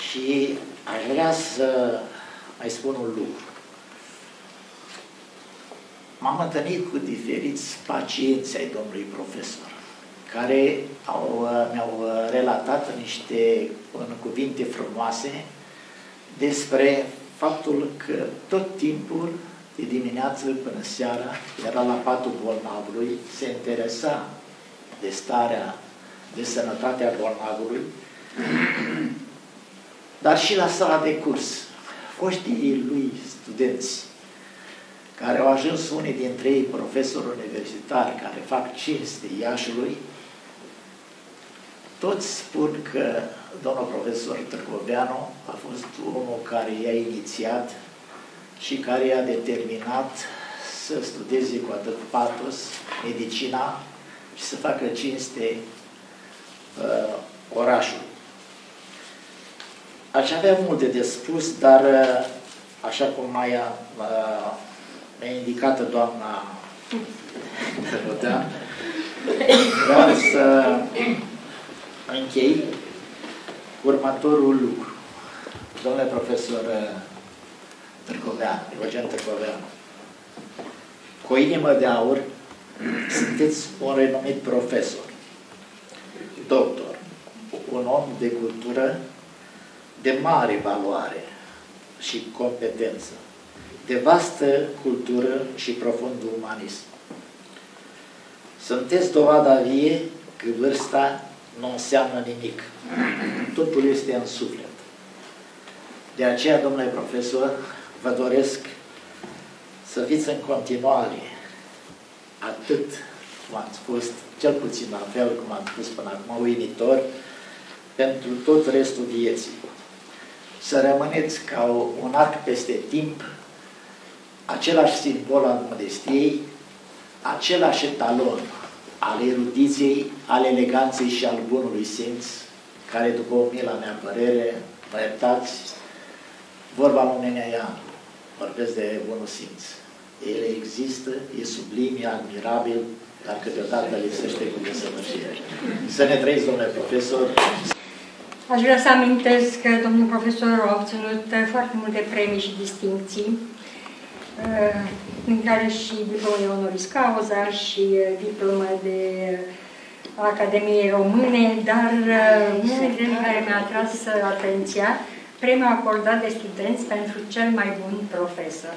Și aș vrea să mai spun un lucru. M-am întâlnit cu diferiți pacienți ai domnului profesor care au, uh, mi-au uh, relatat niște în cuvinte frumoase despre faptul că tot timpul, de dimineață până seara, era la patul bolnavului, se interesa de starea, de sănătatea bolnavului, dar și la sala de curs. Foștii lui studenți, care au ajuns unii dintre ei profesori universitari, care fac cinste Iașului, toți spun că domnul profesor Târcoveanu a fost omul care i-a inițiat și care i-a determinat să studieze cu atât patos medicina și să facă cinste uh, orașul. Aș avea multe de spus, dar uh, așa cum mai a, uh, mi-a indicat doamna Rodea, vreau să închei următorul lucru. Domnule profesor uh, Târcovean, Eugen Târcovean, cu o inimă de aur, sunteți un renumit profesor, doctor, un om de cultură de mare valoare și competență, de vastă cultură și profund umanism. Sunteți dovada vie că vârsta nu înseamnă nimic. Totul este în suflet. De aceea, domnule profesor, vă doresc să fiți în continuare atât cum ați fost, cel puțin la fel cum ați spus până acum, uimitor, pentru tot restul vieții. Să rămâneți ca un arc peste timp, același simbol al modestiei, același etalon al erudiției, al eleganței și al bunului simț, care, după o mila mea părere, mă iertați, vorba lui Nenea Ian, vorbesc de bunul simț. El există, e sublim, e admirabil, dar câteodată lipsește cu desăvârșire. Să ne trăiți, domnule profesor! Aș vrea să amintesc că domnul profesor a obținut foarte multe premii și distincții în care și diplomă de honoris causa și diplomă de Academiei Române, dar unul dintre care mi-a atras atenția, premiul acordat de studenți pentru cel mai bun profesor.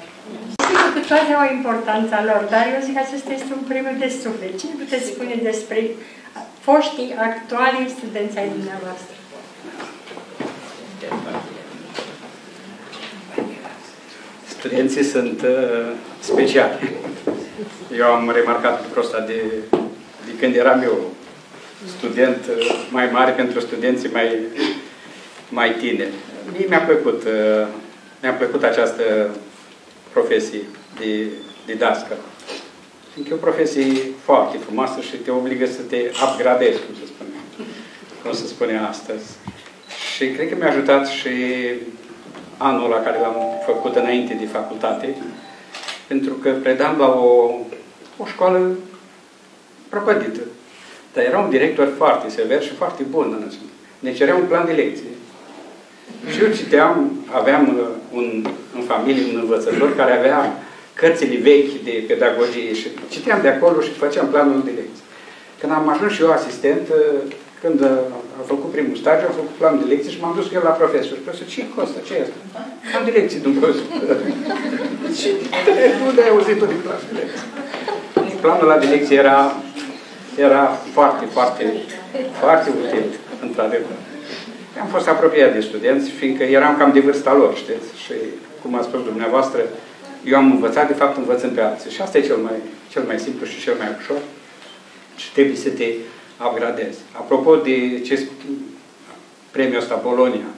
Sigur că toate au importanța lor, dar eu zic că acesta este un premiu de suflet. Ce puteți spune despre foștii actuali studenți ai dumneavoastră? Studenții sunt uh, speciali. Eu am remarcat lucrul ăsta de, de când eram eu student uh, mai mare pentru studenții mai, mai tineri. Mie mi-a plăcut, uh, mi-a plăcut această profesie de didască. Fiindcă e o profesie foarte frumoasă și te obligă să te upgradezi, cum se spune, cum se spune astăzi. Și cred că mi-a ajutat și anul la care l-am făcut înainte de facultate, pentru că predam la o, o școală prăpădită. Dar era un director foarte sever și foarte bun. Ne cerea un plan de lecție. Și eu citeam, aveam uh, un, în familie un învățător care avea cărțile vechi de pedagogie și citeam de acolo și făceam planul de lecție. Când am ajuns și eu asistent, uh, când uh, am făcut primul stagiu, am făcut planul de lecție și m-am dus cu el la profesor. Și profesor, ce costă? Ce este? Plan de lecție, domnul profesor. și tu de ai auzit din planul de lecție. Planul ăla de lecție era, era foarte, foarte, foarte util, într-adevăr. Am fost apropiat de studenți, fiindcă eram cam de vârsta lor, știți? Și, cum a spus dumneavoastră, eu am învățat, de fapt învăț pe alții. Și asta e cel mai, cel mai simplu și cel mai ușor. Și trebuie să te upgradezi. Apropo de ce premiul ăsta Bolonia,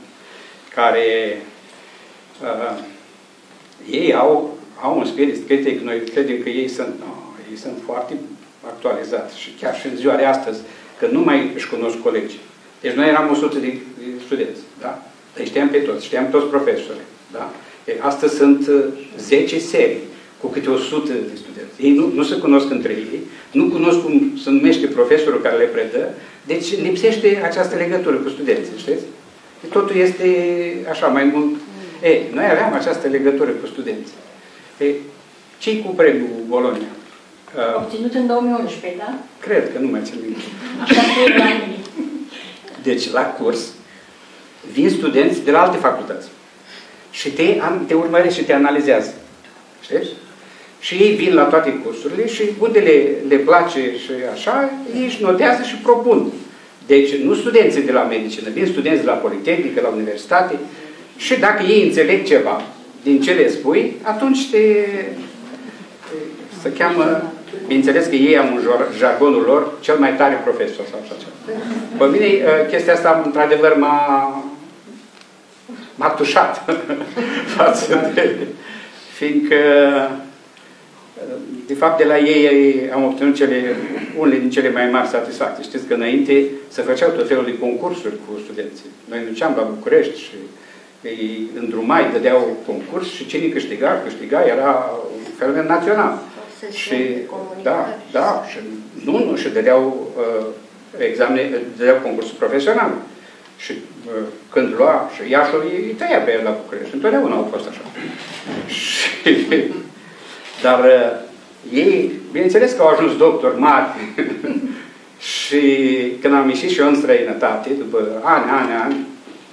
care uh, ei au, au un spirit critic, noi credem că ei sunt, no, ei sunt foarte actualizați și chiar și în ziua de astăzi, că nu mai își cunosc colegii. Deci noi eram 100 de studenți, da? Deci știam pe toți, știam toți profesorii, da? Astăzi sunt 10 uh, serii cu câte 100 de studenți. Ei nu, nu se cunosc între ei, nu cunosc cum se numește profesorul care le predă, deci lipsește această legătură cu studenții, știți? Totul este așa, mai mult... Ei, noi aveam această legătură cu studenții. Ei, ce cu premiul Bologna? Uh, Obținut în 2011, da? Cred că nu mai țin minte. Așa la Deci, la curs, vin studenți de la alte facultăți. Și te, te urmăresc și te analizează. Știți? Și ei vin la toate cursurile și unde le, le place și așa, ei își notează și propun. Deci nu studenții de la medicină, vin studenți de la Politehnică, la Universitate și dacă ei înțeleg ceva din ce le spui, atunci te, se cheamă, bineînțeles că ei au un jargonul lor, cel mai tare profesor sau așa ceva. Pe mine ă, chestia asta într-adevăr m-a m-a tușat față de... Fiindcă de fapt, de la ei am obținut cele, unele din cele mai mari satisfacții. Știți că înainte se făceau tot felul de concursuri cu studenții. Noi duceam la București și îi îndrumai, dădeau concurs și cine câștiga, câștiga, era un fenomen național. Și, da, da, și nu, nu, și dădeau uh, examene, dădeau concursul profesional. Și uh, când lua, și Iașul îi tăia pe el la București. Întotdeauna au fost așa. și dar uh, ei, bineînțeles că au ajuns doctori mari și când am ieșit și eu în străinătate, după ani, ani, ani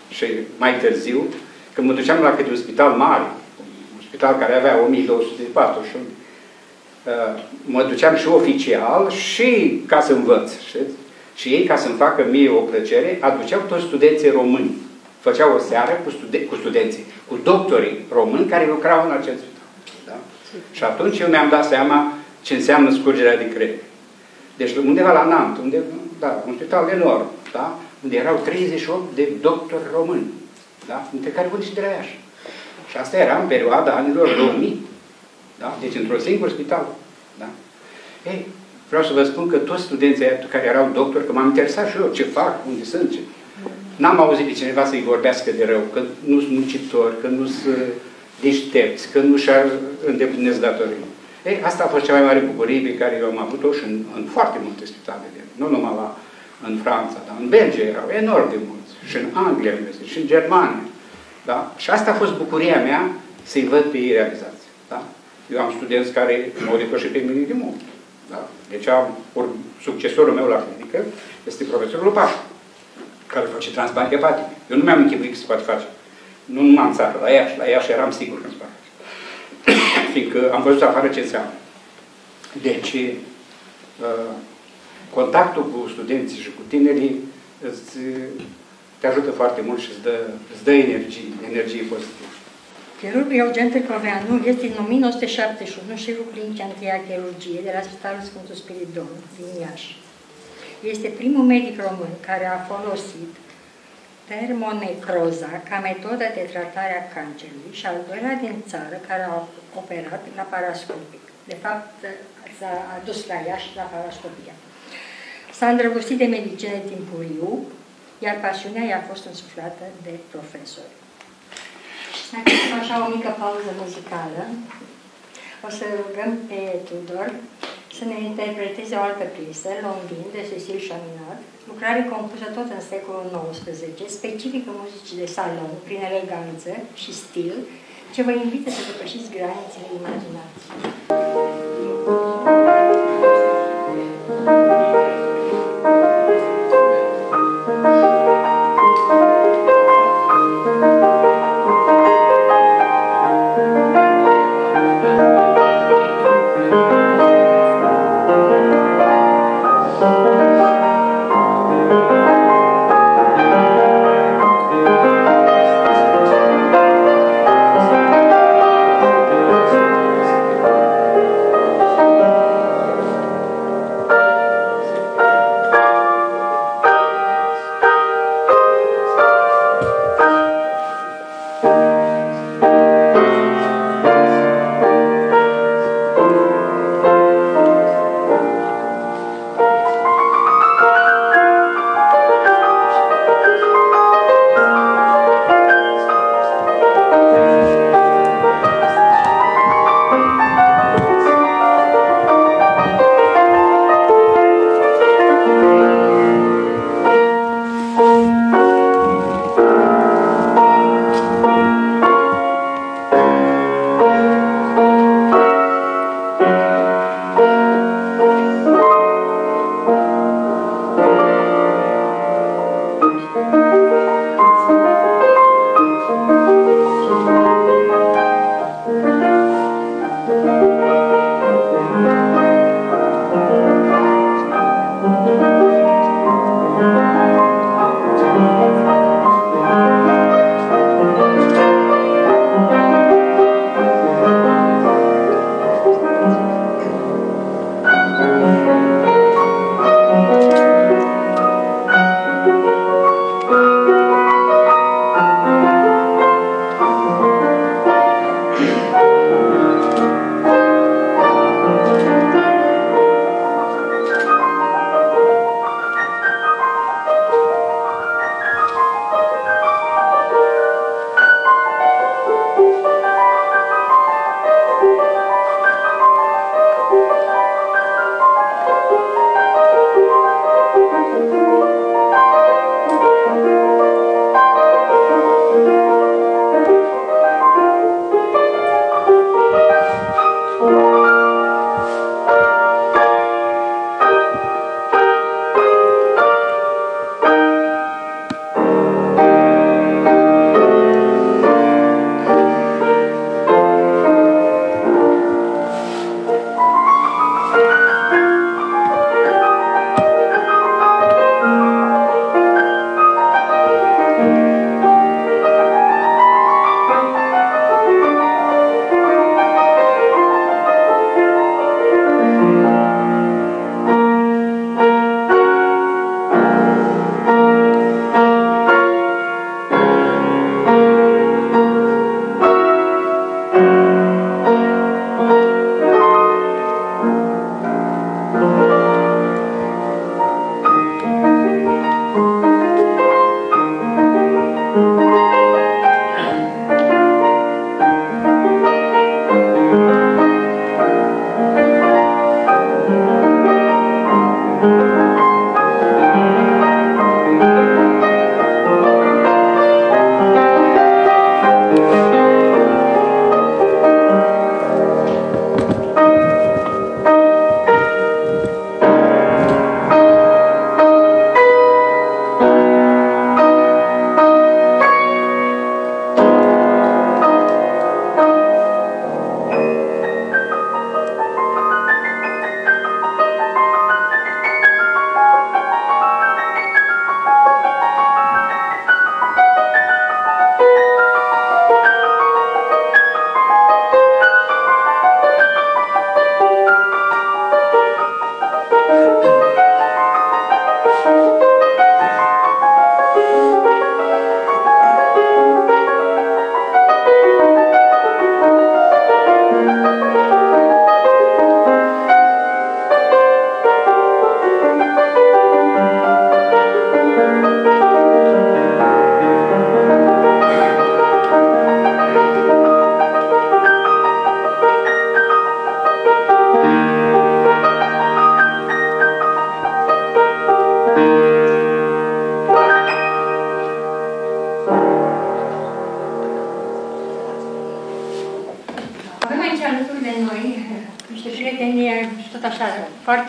și mai târziu, când mă duceam la câte un spital mare, un spital care avea 1200 de paturi și uh, mă duceam și oficial și ca să învăț, știți? Și ei, ca să-mi facă mie o plăcere, aduceau toți studenții români. Făceau o seară cu, studen cu studenții, cu doctorii români care lucrau în acest și atunci eu mi-am dat seama ce înseamnă scurgerea de creier. Deci undeva la Nant, unde, da, un spital enorm, da? unde erau 38 de doctori români, da? între care unii și de la Iași. Și asta era în perioada anilor 2000. Da? Deci într-un singur spital. Da? Ei, vreau să vă spun că toți studenții care erau doctori, că m-am interesat și eu ce fac, unde sunt, ce... N-am auzit de cineva să-i vorbească de rău, că nu sunt muncitori, că nu sunt deștepți, că nu și-ar îndeplinesc datorii. Ei, asta a fost cea mai mare bucurie pe care eu am avut-o și în, în foarte multe spitale, nu numai la, în Franța, dar în Belgia erau enorm de mulți, și în Anglia, și în Germania. Da? Și asta a fost bucuria mea să-i văd pe ei realizați. Da? Eu am studenți care m-au depășit pe mine de mult. Da? Deci am, or, succesorul meu la clinică este profesorul Lupașu, care face transplant hepatic. Eu nu mi-am închipuit că se poate face. Nu numai în țară, la Iași, la Iași eram sigur că îmi spune. Fiindcă am văzut afară ce înseamnă. Deci, uh, contactul cu studenții și cu tinerii îți, te ajută foarte mult și îți dă, îți dă energie, energie pozitivă. Chirurgul Eugen Târcoveanu este în 1971 șeful clinicii antiachirurgie de la Spitalul Sfântul Spiridon din Iași. Este primul medic român care a folosit termonecroza ca metodă de tratare a cancerului și al doilea din țară care a operat la parascopic. De fapt, s-a adus la Iași la parascopia. S-a îndrăgostit de medicină timpuriu, iar pasiunea i-a fost însuflată de profesori. Mai facem așa o mică pauză muzicală. O să rugăm pe Tudor să ne interpreteze o altă piesă, Londin, de Cecil Chaminade, lucrare compusă tot în secolul XIX, specifică muzicii de salon, prin eleganță și stil, ce vă invită să depășiți granițele imaginației.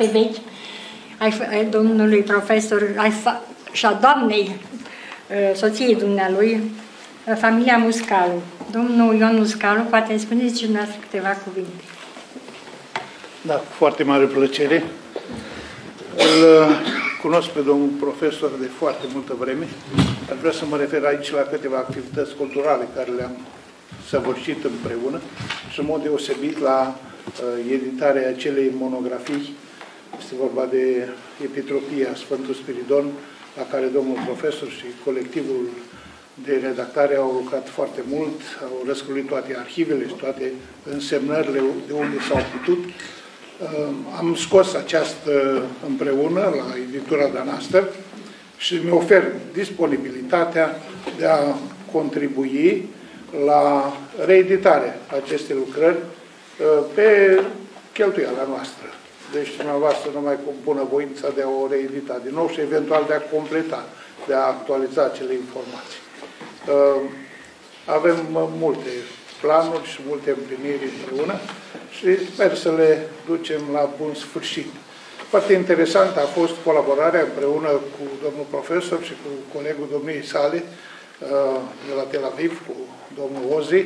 Foarte vechi ai, ai domnului profesor ai și a doamnei soției dumnealui, familia Muscalu. Domnul Ion Muscalu, poate îmi spuneți și dumneavoastră câteva cuvinte. Da, cu foarte mare plăcere. Îl cunosc pe domnul profesor de foarte multă vreme. Aș vrea să mă refer aici la câteva activități culturale care le-am săvârșit împreună și în mod deosebit la uh, editarea acelei monografii. Este vorba de Epitropia Sfântul Spiridon, la care domnul profesor și colectivul de redactare au lucrat foarte mult, au răsculit toate arhivele și toate însemnările de unde s-au putut. Uh, am scos această împreună la editura Danaster și mi ofer disponibilitatea de a contribui la reeditarea acestei lucrări uh, pe cheltuiala noastră. Deci dumneavoastră numai cu bună voința de a o reedita din nou și eventual de a completa, de a actualiza acele informații. Uh, avem multe planuri și multe împliniri împreună și sper să le ducem la bun sfârșit. Foarte interesant a fost colaborarea împreună cu domnul profesor și cu colegul domniei sale uh, de la Tel Aviv, cu domnul Ozi,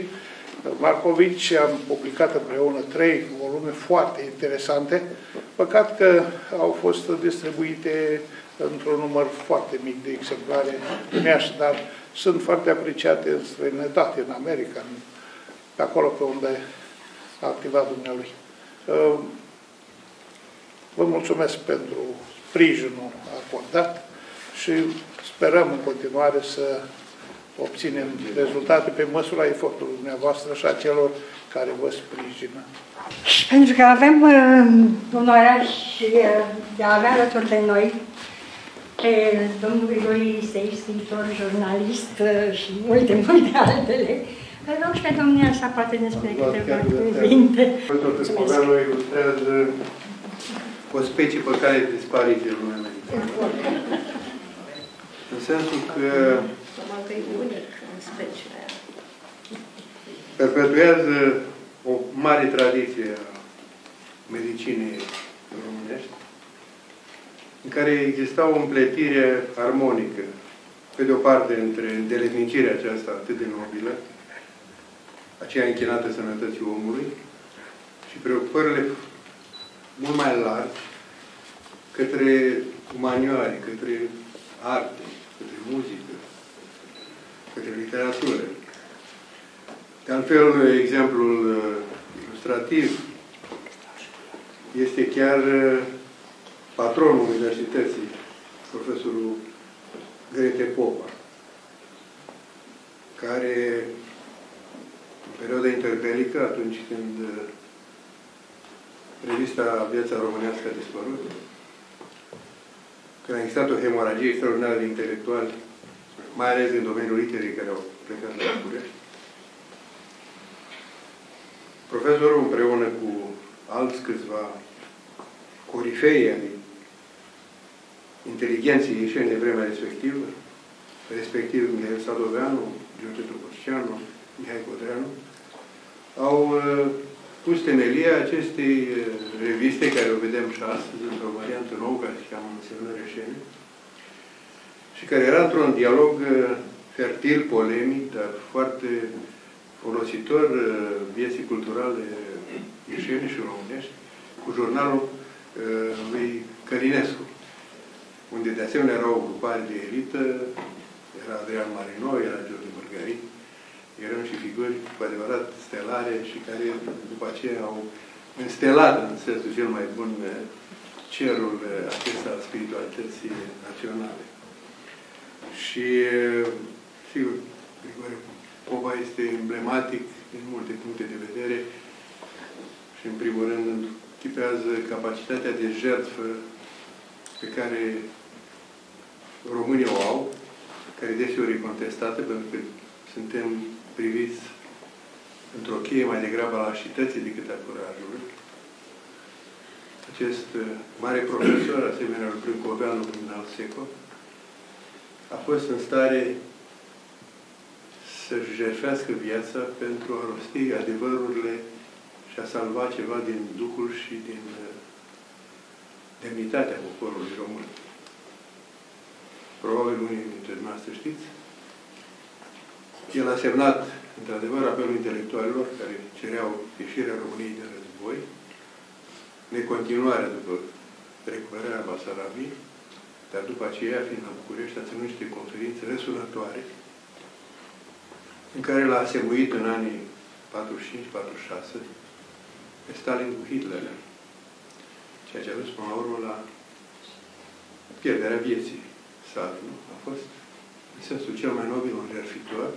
Marcovici. Am publicat împreună trei volume foarte interesante. Păcat că au fost distribuite într-un număr foarte mic de exemplare în dar sunt foarte apreciate în străinătate, în America, în, pe acolo pe unde a activat dumnealui. Uh, vă mulțumesc pentru sprijinul acordat și sperăm în continuare să obținem rezultate pe măsura efortului dumneavoastră și a celor care vă sprijină. Pentru că avem uh, onoarea și uh, de a avea alături de noi pe domnul Grigori Isei, scriitor, jurnalist uh, și multe, multe altele. Îl rog și pe domnia sa poate ne spune câteva cuvinte. Tăscoveanul ilustrează o specie pe care dispariție în lumea În sensul că perpetuează o mare tradiție a medicinei românești, în care exista o împletire armonică, pe de o parte, între îndeletnicirea aceasta atât de nobilă, aceea închinată sănătății omului, și preocupările mult mai largi către umanioare, către arte, către muzică, către literatură. De altfel, exemplul uh, ilustrativ este chiar uh, patronul Universității, profesorul Grete Popa, care în perioada interbelică, atunci când uh, revista Viața Românească a dispărut, când a existat o hemoragie extraordinară de intelectuali, mai ales în domeniul literei care au plecat la București, Profesorul împreună cu alți câțiva corifei ai inteligenței ieșeni de vremea respectivă, respectiv Mihail Sadoveanu, George Topărceanu, Mihai Codreanu, au uh, pus temelia acestei uh, reviste, care o vedem și astăzi, într-o variantă nouă, care se cheamă Însemnări Ieșene, și care era într-un dialog uh, fertil, polemic, dar foarte folositor uh, vieții culturale ieșene și românești, cu jurnalul uh, lui Călinescu, unde de asemenea erau o grupare de elită, era Adrian Marino, era George Mărgărit, erau și figuri cu adevărat stelare și care după aceea au înstelat în sensul cel mai bun uh, cerul acesta al spiritualității naționale. Și, sigur, Grigore Popa este emblematic din multe puncte de vedere și, în primul rând, închipează capacitatea de jertfă pe care românii o au, care deseori e contestată, pentru că suntem priviți într-o cheie mai degrabă a lașității decât a curajului. Acest uh, mare profesor, asemenea lucrând cu Oveanu în alt secol, a fost în stare să-și jertfească viața pentru a rosti adevărurile și a salvat ceva din duhul și din uh, demnitatea poporului român. Probabil unii dintre noastre știți. El a semnat, într-adevăr, apelul intelectualilor care cereau ieșirea României de război, necontinuarea după recuperarea Basarabiei, dar după aceea, fiind la București, a ținut niște conferințe răsunătoare, în care l-a asemuit în anii 45-46 pe Stalin cu Hitler. Ceea ce a dus până la urmă la pierderea vieții sale. Nu? A fost în sensul cel mai nobil un jertfitor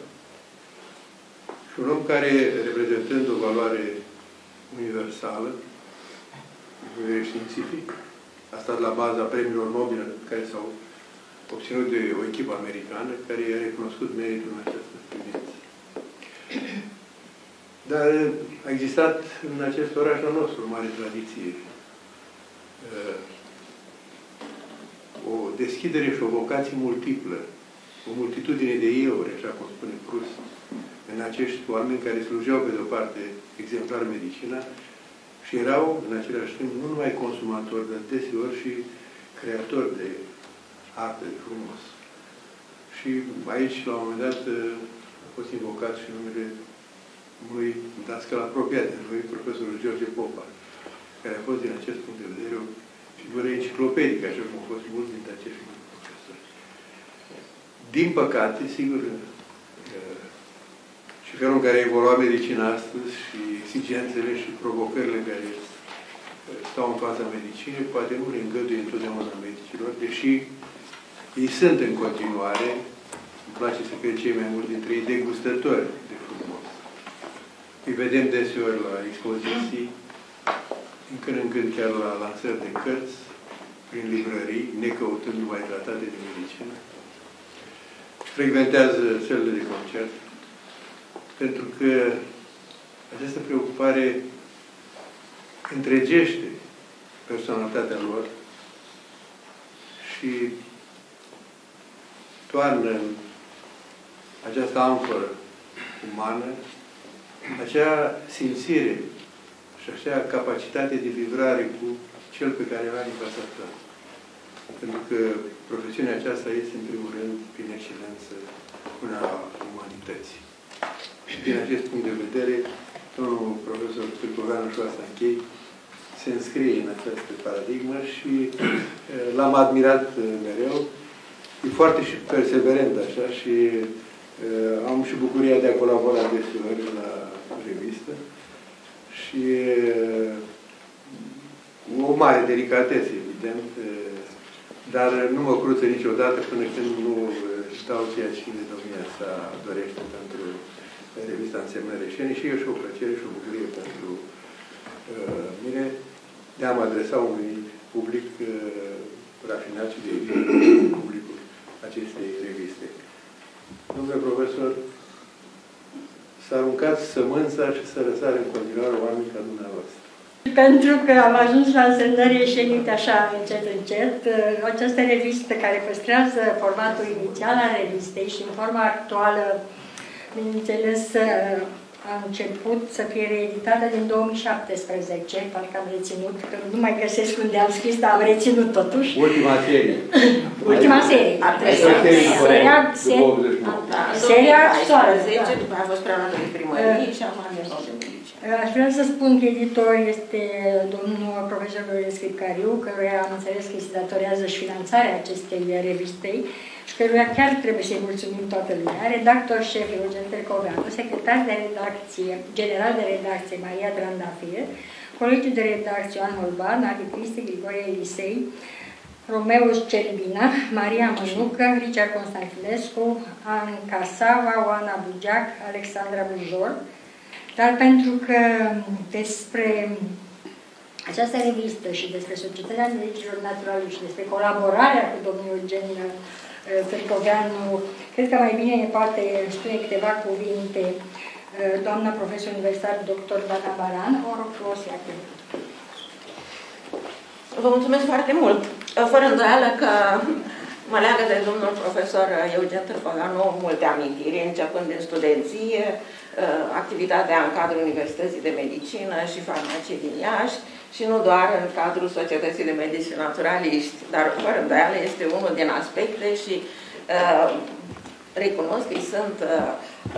și un om care, reprezentând o valoare universală, științific, a stat la baza premiilor Nobel care s-au obținut de o echipă americană care a recunoscut meritul în această privință. Dar a existat în acest oraș al nostru o mare tradiție. Uh, o deschidere și o vocație multiplă, o multitudine de euri, așa cum spune Prus, în acești oameni care slujeau pe de-o parte exemplar medicina și erau, în același timp, nu numai consumatori, dar deseori și creatori de artă, de frumos. Și aici, la un moment dat, a fost invocat și numele unui dascăl apropiat de noi, profesorul George Popa, care a fost, din acest punct de vedere, o figură enciclopedică, așa cum au fost mulți dintre acești profesori. Din păcate, sigur, și felul în care evolua medicina astăzi și exigențele și provocările care stau în fața medicinei, poate nu le îngăduie întotdeauna medicilor, deși ei sunt în continuare, îmi place să cred cei mai mulți dintre ei, degustători de frumos. Îi vedem deseori la expoziții, în când în când chiar la lansări de cărți, prin librării, necăutând numai tratate de medicină. Frecventează sălile de concert, pentru că această preocupare întregește personalitatea lor și toarnă în această amforă umană acea simțire și acea capacitate de vibrare cu cel pe care l-a în fața ta. Pentru că profesiunea aceasta este, în primul rând, prin excelență, una a umanității. Și din acest punct de vedere, domnul profesor Cârcoveanu și asta închei, se înscrie în această paradigmă și l-am admirat mereu. E foarte și perseverent așa și uh, am și bucuria de a colabora deseori la revistă și uh, o mare delicatețe, evident, uh, dar nu mă cruță niciodată până când nu dau ceea ce domnia sa dorește pentru revista Însemnări Reșeni și e și o plăcere și o bucurie pentru uh, mine de a mă adresa unui public uh, rafinat și de publicul acestei reviste. Domnule profesor, să aruncați sămânța și să răsare în continuare oameni ca dumneavoastră. Pentru că am ajuns la însemnări ieșenite așa încet, încet, uh, această revistă care păstrează formatul inițial al revistei și în forma actuală bineînțeles, a început să fie reeditată din 2017, parcă am reținut, că nu mai găsesc unde am scris, dar am reținut totuși. Ultima serie. Ultima serie. Seria, seria actuală. După a fost preluată de primărie și acum Aș vrea să spun că editor este domnul profesor Lorenz Cripcariu, căruia am înțeles că se datorează și finanțarea acestei revistei și căruia chiar trebuie să-i mulțumim toată lumea. Redactor șef Eugen Tercoveanu, secretar de redacție, general de redacție Maria Trandafir, colegiul de redacție Ioan Holban, Nati Cristi, Grigorie Elisei, Romeus Cerbina, Maria Mănucă, Richard Constantinescu, Anca Sava, Oana Bugeac, Alexandra Bujor, dar pentru că despre această revistă și despre Societatea Medicilor Naturale și despre colaborarea cu domnul Eugen Fericoveanu, uh, cred că mai bine ne poate spune câteva cuvinte uh, doamna profesor universitar dr. Dana Baran. O rog frumos, iată. Vă mulțumesc foarte mult. Fără îndoială că Mă leagă de domnul profesor Eugen Târpăganu multe amintiri, începând din studenție, uh, activitatea în cadrul Universității de Medicină și Farmacie din Iași, și nu doar în cadrul Societății de Medici Naturaliști, dar fără îndoială este unul din aspecte și uh, recunosc că sunt uh,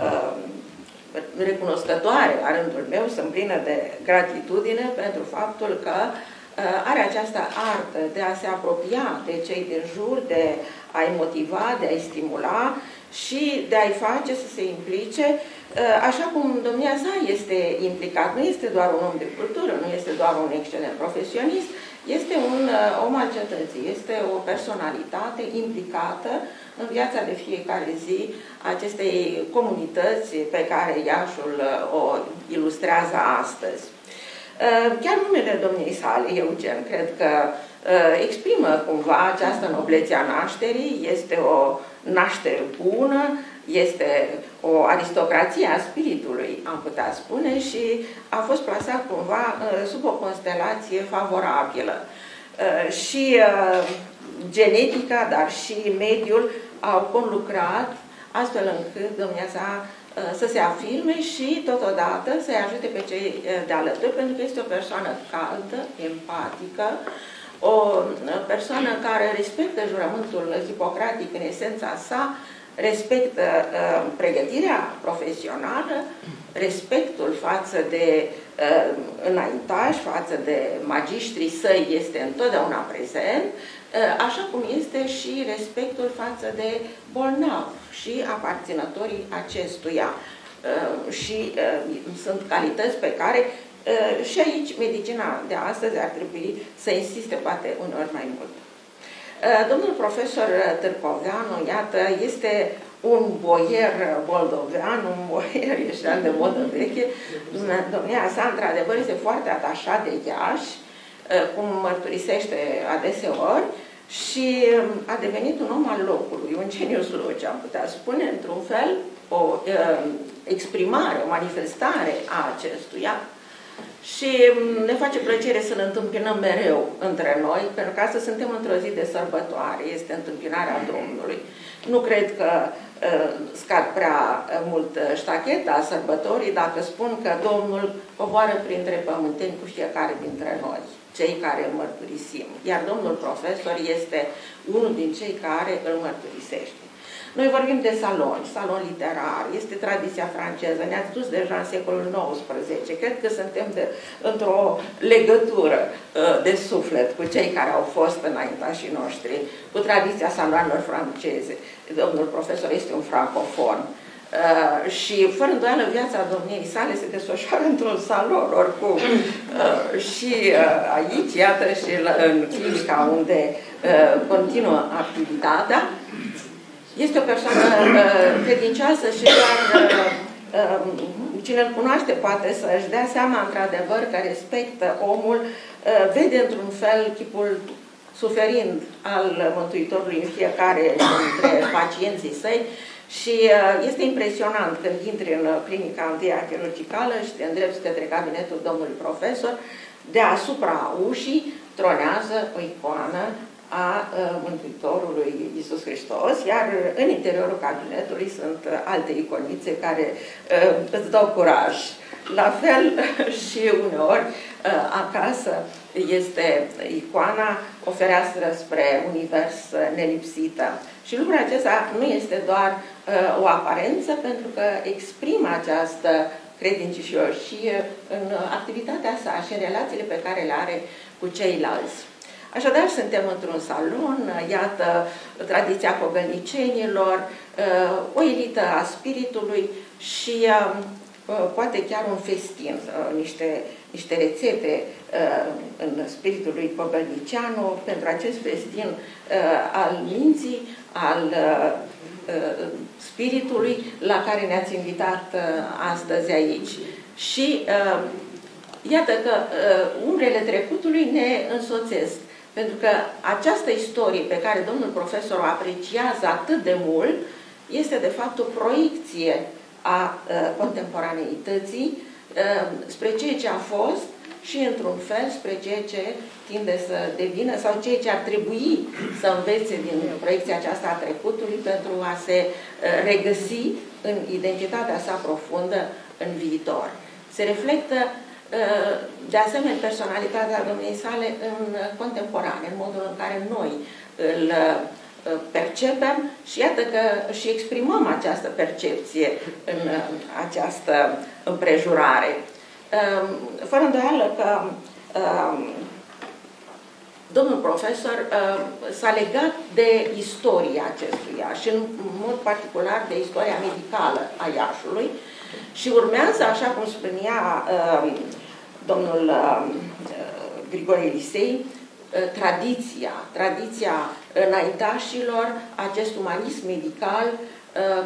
uh, recunoscătoare la rândul meu, sunt plină de gratitudine pentru faptul că uh, are această artă de a se apropia de cei din jur, de a-i motiva, de a-i stimula și de a-i face să se implice uh, așa cum domnia sa este implicat. Nu este doar un om de cultură, nu este doar un excelent profesionist, este un uh, om al cetății, este o personalitate implicată în viața de fiecare zi acestei comunități pe care Iașul uh, o ilustrează astăzi. Uh, chiar numele domniei sale, Eugen, cred că uh, exprimă cumva această noblețe a nașterii, este o naștere bună, este o aristocrație a spiritului, am putea spune, și a fost plasat cumva sub o constelație favorabilă. Și genetica, dar și mediul au conlucrat astfel încât domnia sa uh, să se afirme și totodată să-i ajute pe cei uh, de alături, pentru că este o persoană caldă, empatică, o uh, persoană care respectă jurământul hipocratic în esența sa, respectă uh, pregătirea profesională, respectul față de uh, înaintași, față de magistrii săi este întotdeauna prezent, uh, așa cum este și respectul față de bolnav și aparținătorii acestuia. Uh, și uh, sunt calități pe care uh, și aici medicina de astăzi ar trebui să insiste poate uneori mai mult. Uh, domnul profesor Târcoveanu, iată, este un boier boldovean, un boier ieșean de modă veche. Domnia sa, într-adevăr, este foarte atașat de Iași, uh, cum mărturisește adeseori, și um, a devenit un om al locului, un genius loci, am putea spune, într-un fel, o uh, exprimare, o manifestare a acestuia, și mm, ne face plăcere să ne întâmpinăm mereu între noi, pentru că astăzi suntem într-o zi de sărbătoare, este întâmpinarea Domnului. Nu cred că uh, scad prea uh, mult uh, ștacheta sărbătorii dacă spun că Domnul coboară printre pământeni cu fiecare dintre noi, cei care îl mărturisim. Iar Domnul Profesor este unul din cei care îl mărturisește. Noi vorbim de salon, salon literar, este tradiția franceză, ne-ați dus deja în secolul XIX. Cred că suntem într-o legătură uh, de suflet cu cei care au fost înaintașii noștri, cu tradiția saloanelor franceze. Domnul profesor este un francofon. Uh, și fără îndoială viața domniei sale se desfășoară într-un salon oricum. Uh, și uh, aici, iată, și la, în clinica unde uh, continuă activitatea, este o persoană uh, credincioasă și doar uh, uh, cine îl cunoaște poate să-și dea seama într-adevăr că respectă omul, uh, vede într-un fel chipul suferind al Mântuitorului în fiecare dintre pacienții săi și uh, este impresionant când intri în clinica întâia chirurgicală și te îndrepți către cabinetul domnului profesor, deasupra ușii tronează o icoană a Mântuitorului Iisus Hristos, iar în interiorul cabinetului sunt alte iconițe care îți dau curaj. La fel și uneori acasă este icoana, o fereastră spre univers nelipsită. Și lucrul acesta nu este doar o aparență, pentru că exprimă această credincioșie în activitatea sa și în relațiile pe care le are cu ceilalți. Așadar, suntem într-un salon, iată, tradiția pogănicenilor, uh, o elită a spiritului și uh, uh, poate chiar un festin, niște, niște rețete în spiritul lui Pogănicianu pentru acest festin al minții, al spiritului la care ne-ați invitat astăzi aici. Și iată că umbrele trecutului ne însoțesc. Pentru că această istorie pe care domnul profesor o apreciază atât de mult este de fapt o proiecție a uh, contemporaneității uh, spre ceea ce a fost și într-un fel spre ceea ce tinde să devină sau ceea ce ar trebui să învețe din proiecția aceasta a trecutului pentru a se uh, regăsi în identitatea sa profundă în viitor. Se reflectă uh, de asemenea personalitatea domniei sale în contemporane, în modul în care noi îl percepem și iată că și exprimăm această percepție în această împrejurare. Ehm, fără îndoială că ehm, domnul profesor ehm, s-a legat de istoria acestuia și în mod particular de istoria medicală a Iașului și urmează, așa cum spunea domnul Grigore Elisei, tradiția, tradiția înaintașilor, acest umanism medical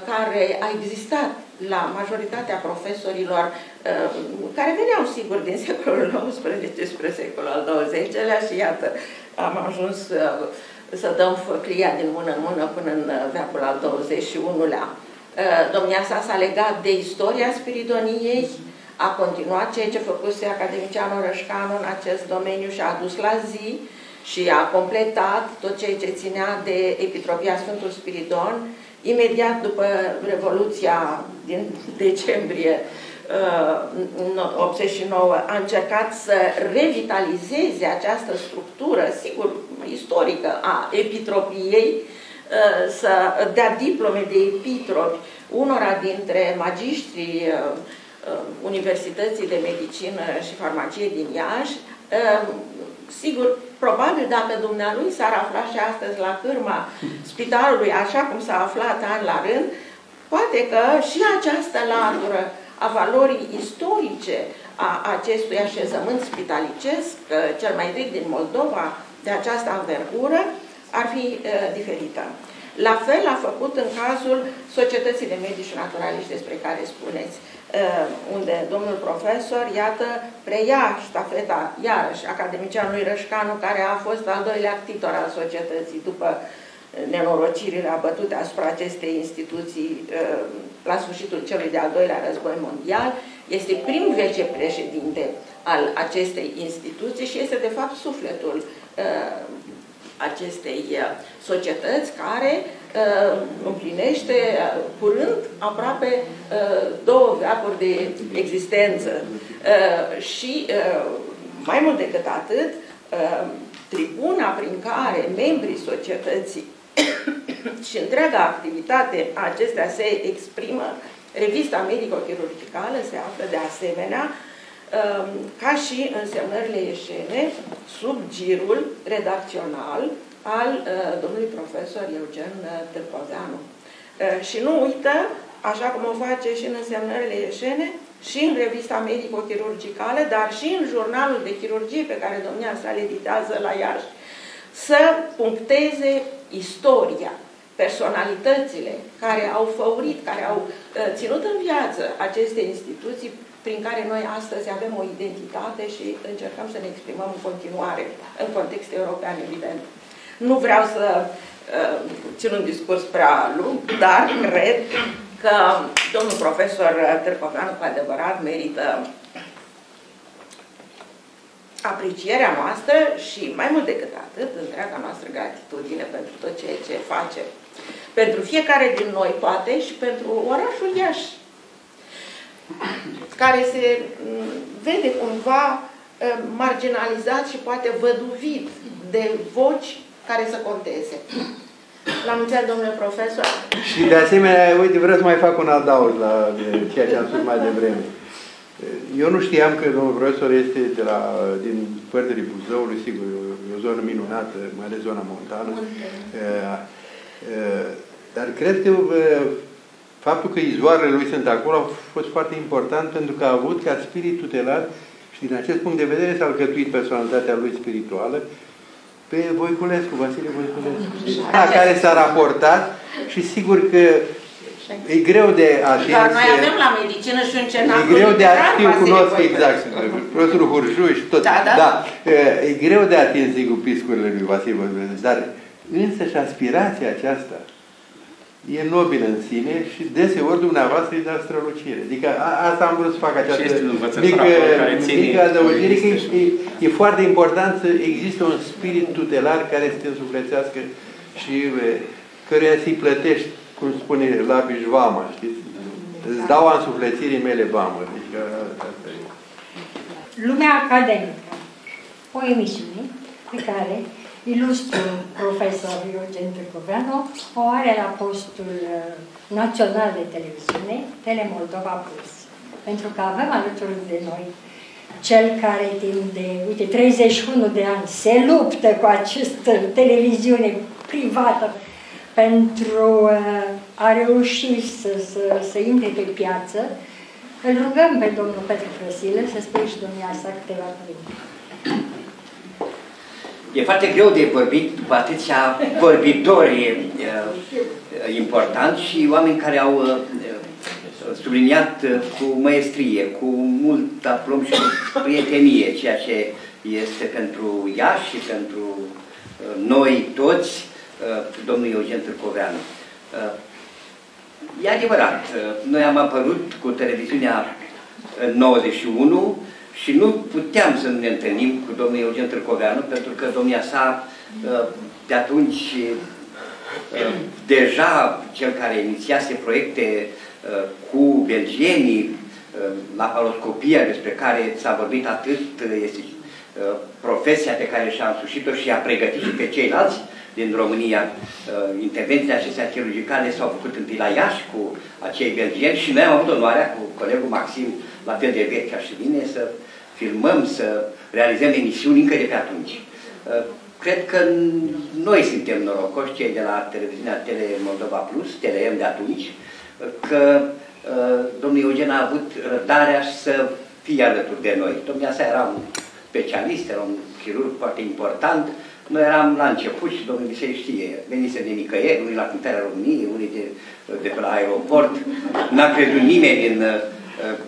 care a existat la majoritatea profesorilor uh, care veneau, sigur, din secolul XIX spre secolul al XX-lea și iată, am ajuns uh, să dăm făclia din mână în mână până în uh, veacul al XXI-lea. Domnia sa s-a legat de istoria Spiridoniei, a continuat ceea ce făcuse academicianul Rășcanu în acest domeniu și a adus la zi și a completat tot ceea ce ținea de Epitropia Sfântul Spiridon, Imediat după Revoluția din decembrie 89 uh, a încercat să revitalizeze această structură, sigur, istorică a epitropiei, uh, să dea diplome de epitropi unora dintre magiștrii uh, Universității de Medicină și Farmacie din Iași, sigur, probabil dacă dumnealui s-ar afla și astăzi la cârma spitalului, așa cum s-a aflat an la rând, poate că și această latură a valorii istorice a acestui așezământ spitalicesc, cel mai ric din Moldova, de această anvergură, ar fi uh, diferită. La fel a făcut în cazul Societății de Medici Naturaliști despre care spuneți. Uh, unde domnul profesor, iată, preia ștafeta, iarăși, academicianului Rășcanu, care a fost al doilea titor al societății după nenorocirile abătute asupra acestei instituții uh, la sfârșitul celui de-al doilea război mondial, este primul vicepreședinte al acestei instituții și este, de fapt, sufletul uh, acestei societăți care uh, împlinește uh, curând aproape uh, două veacuri de existență. Uh, și uh, mai mult decât atât, uh, tribuna prin care membrii societății și întreaga activitate a acestea se exprimă, revista medico-chirurgicală se află de asemenea uh, ca și însemnările ieșene sub girul redacțional al uh, domnului profesor Eugen uh, Târcoveanu. Uh, și nu uită, așa cum o face și în însemnările ieșene, și în revista medico-chirurgicală, dar și în jurnalul de chirurgie pe care domnia sa le editează la Iași, să puncteze istoria, personalitățile care au făurit, care au uh, ținut în viață aceste instituții prin care noi astăzi avem o identitate și încercăm să ne exprimăm în continuare, în context european, evident. Nu vreau să uh, țin un discurs prea lung, dar cred că domnul profesor Târcoveanu cu adevărat merită aprecierea noastră și mai mult decât atât, întreaga noastră gratitudine pentru tot ceea ce face. Pentru fiecare din noi, poate, și pentru orașul Iași, care se mm, vede cumva uh, marginalizat și poate văduvit de voci care să conteze. La mulți ani, domnule profesor. Și de asemenea, uite, vreau să mai fac un adaug la ceea ce am spus mai devreme. Eu nu știam că domnul profesor este de la, din părțile Buzăului, sigur, e o zonă minunată, mai ales zona montană. Dar cred că faptul că izvoarele lui sunt acolo a fost foarte important pentru că a avut ca spirit tutelar și din acest punct de vedere s-a alcătuit personalitatea lui spirituală pe Voiculescu, Vasile Voiculescu. La care s-a raportat și sigur că e greu de atins... Dar noi avem la medicină și un cenacul E greu de a știu, cunosc exact, profesorul Hurju și tot. Da, da. da. E greu de atins, sigur, piscurile lui Vasile Voiculescu, dar însă și aspirația aceasta e nobil în sine și deseori dumneavoastră îi dați strălucire. Adică a, asta am vrut să fac această mică, mică adăugire, că e, e foarte important să există un spirit tutelar care să te însuflețească și căruia să-i plătești, cum spune la vama, știți? Îți dau însuflețirii mele vamă. Adică asta e. Lumea academică. O emisiune pe care ilustrul profesor Eugen Târcoveanu o are la postul uh, național de televiziune, Telemoldova Plus. Pentru că avem alături de noi cel care timp de, uite, 31 de ani se luptă cu această televiziune privată pentru uh, a reuși să, să, să intre pe piață. Îl rugăm pe domnul Petru Frăsile să spui și domnia sa câteva cuvinte. E foarte greu de vorbit după atâția vorbitori importanți și oameni care au subliniat cu măestrie, cu mult aplom și cu prietenie ceea ce este pentru ea și pentru noi toți, domnul Eugen Târcoveanu. E adevărat, noi am apărut cu televiziunea în 91, și nu puteam să ne întâlnim cu domnul Eugen Târcoveanu, pentru că domnia sa uh, de atunci uh, deja cel care inițiase proiecte uh, cu belgienii, la paloscopia despre care s-a vorbit atât, este profesia pe care și-a însușit-o și a pregătit și pe ceilalți din România. Intervențiile acestea chirurgicale s-au făcut întâi la Iași cu acei belgieni și noi am avut onoarea cu colegul Maxim, la fel de vechi ca și mine, să filmăm, să realizăm emisiuni încă de pe atunci. Uh, cred că noi suntem norocoși, cei de la televiziunea Tele Moldova Plus, TeleM de atunci, că uh, domnul Eugen a avut răbdarea să fie alături de noi. Domnia sa era un specialist, era un chirurg foarte important. Noi eram la început și domnul Bisei știe, venise de nicăieri, unii la Cântarea României, unii de, de pe la aeroport. N-a crezut nimeni în uh,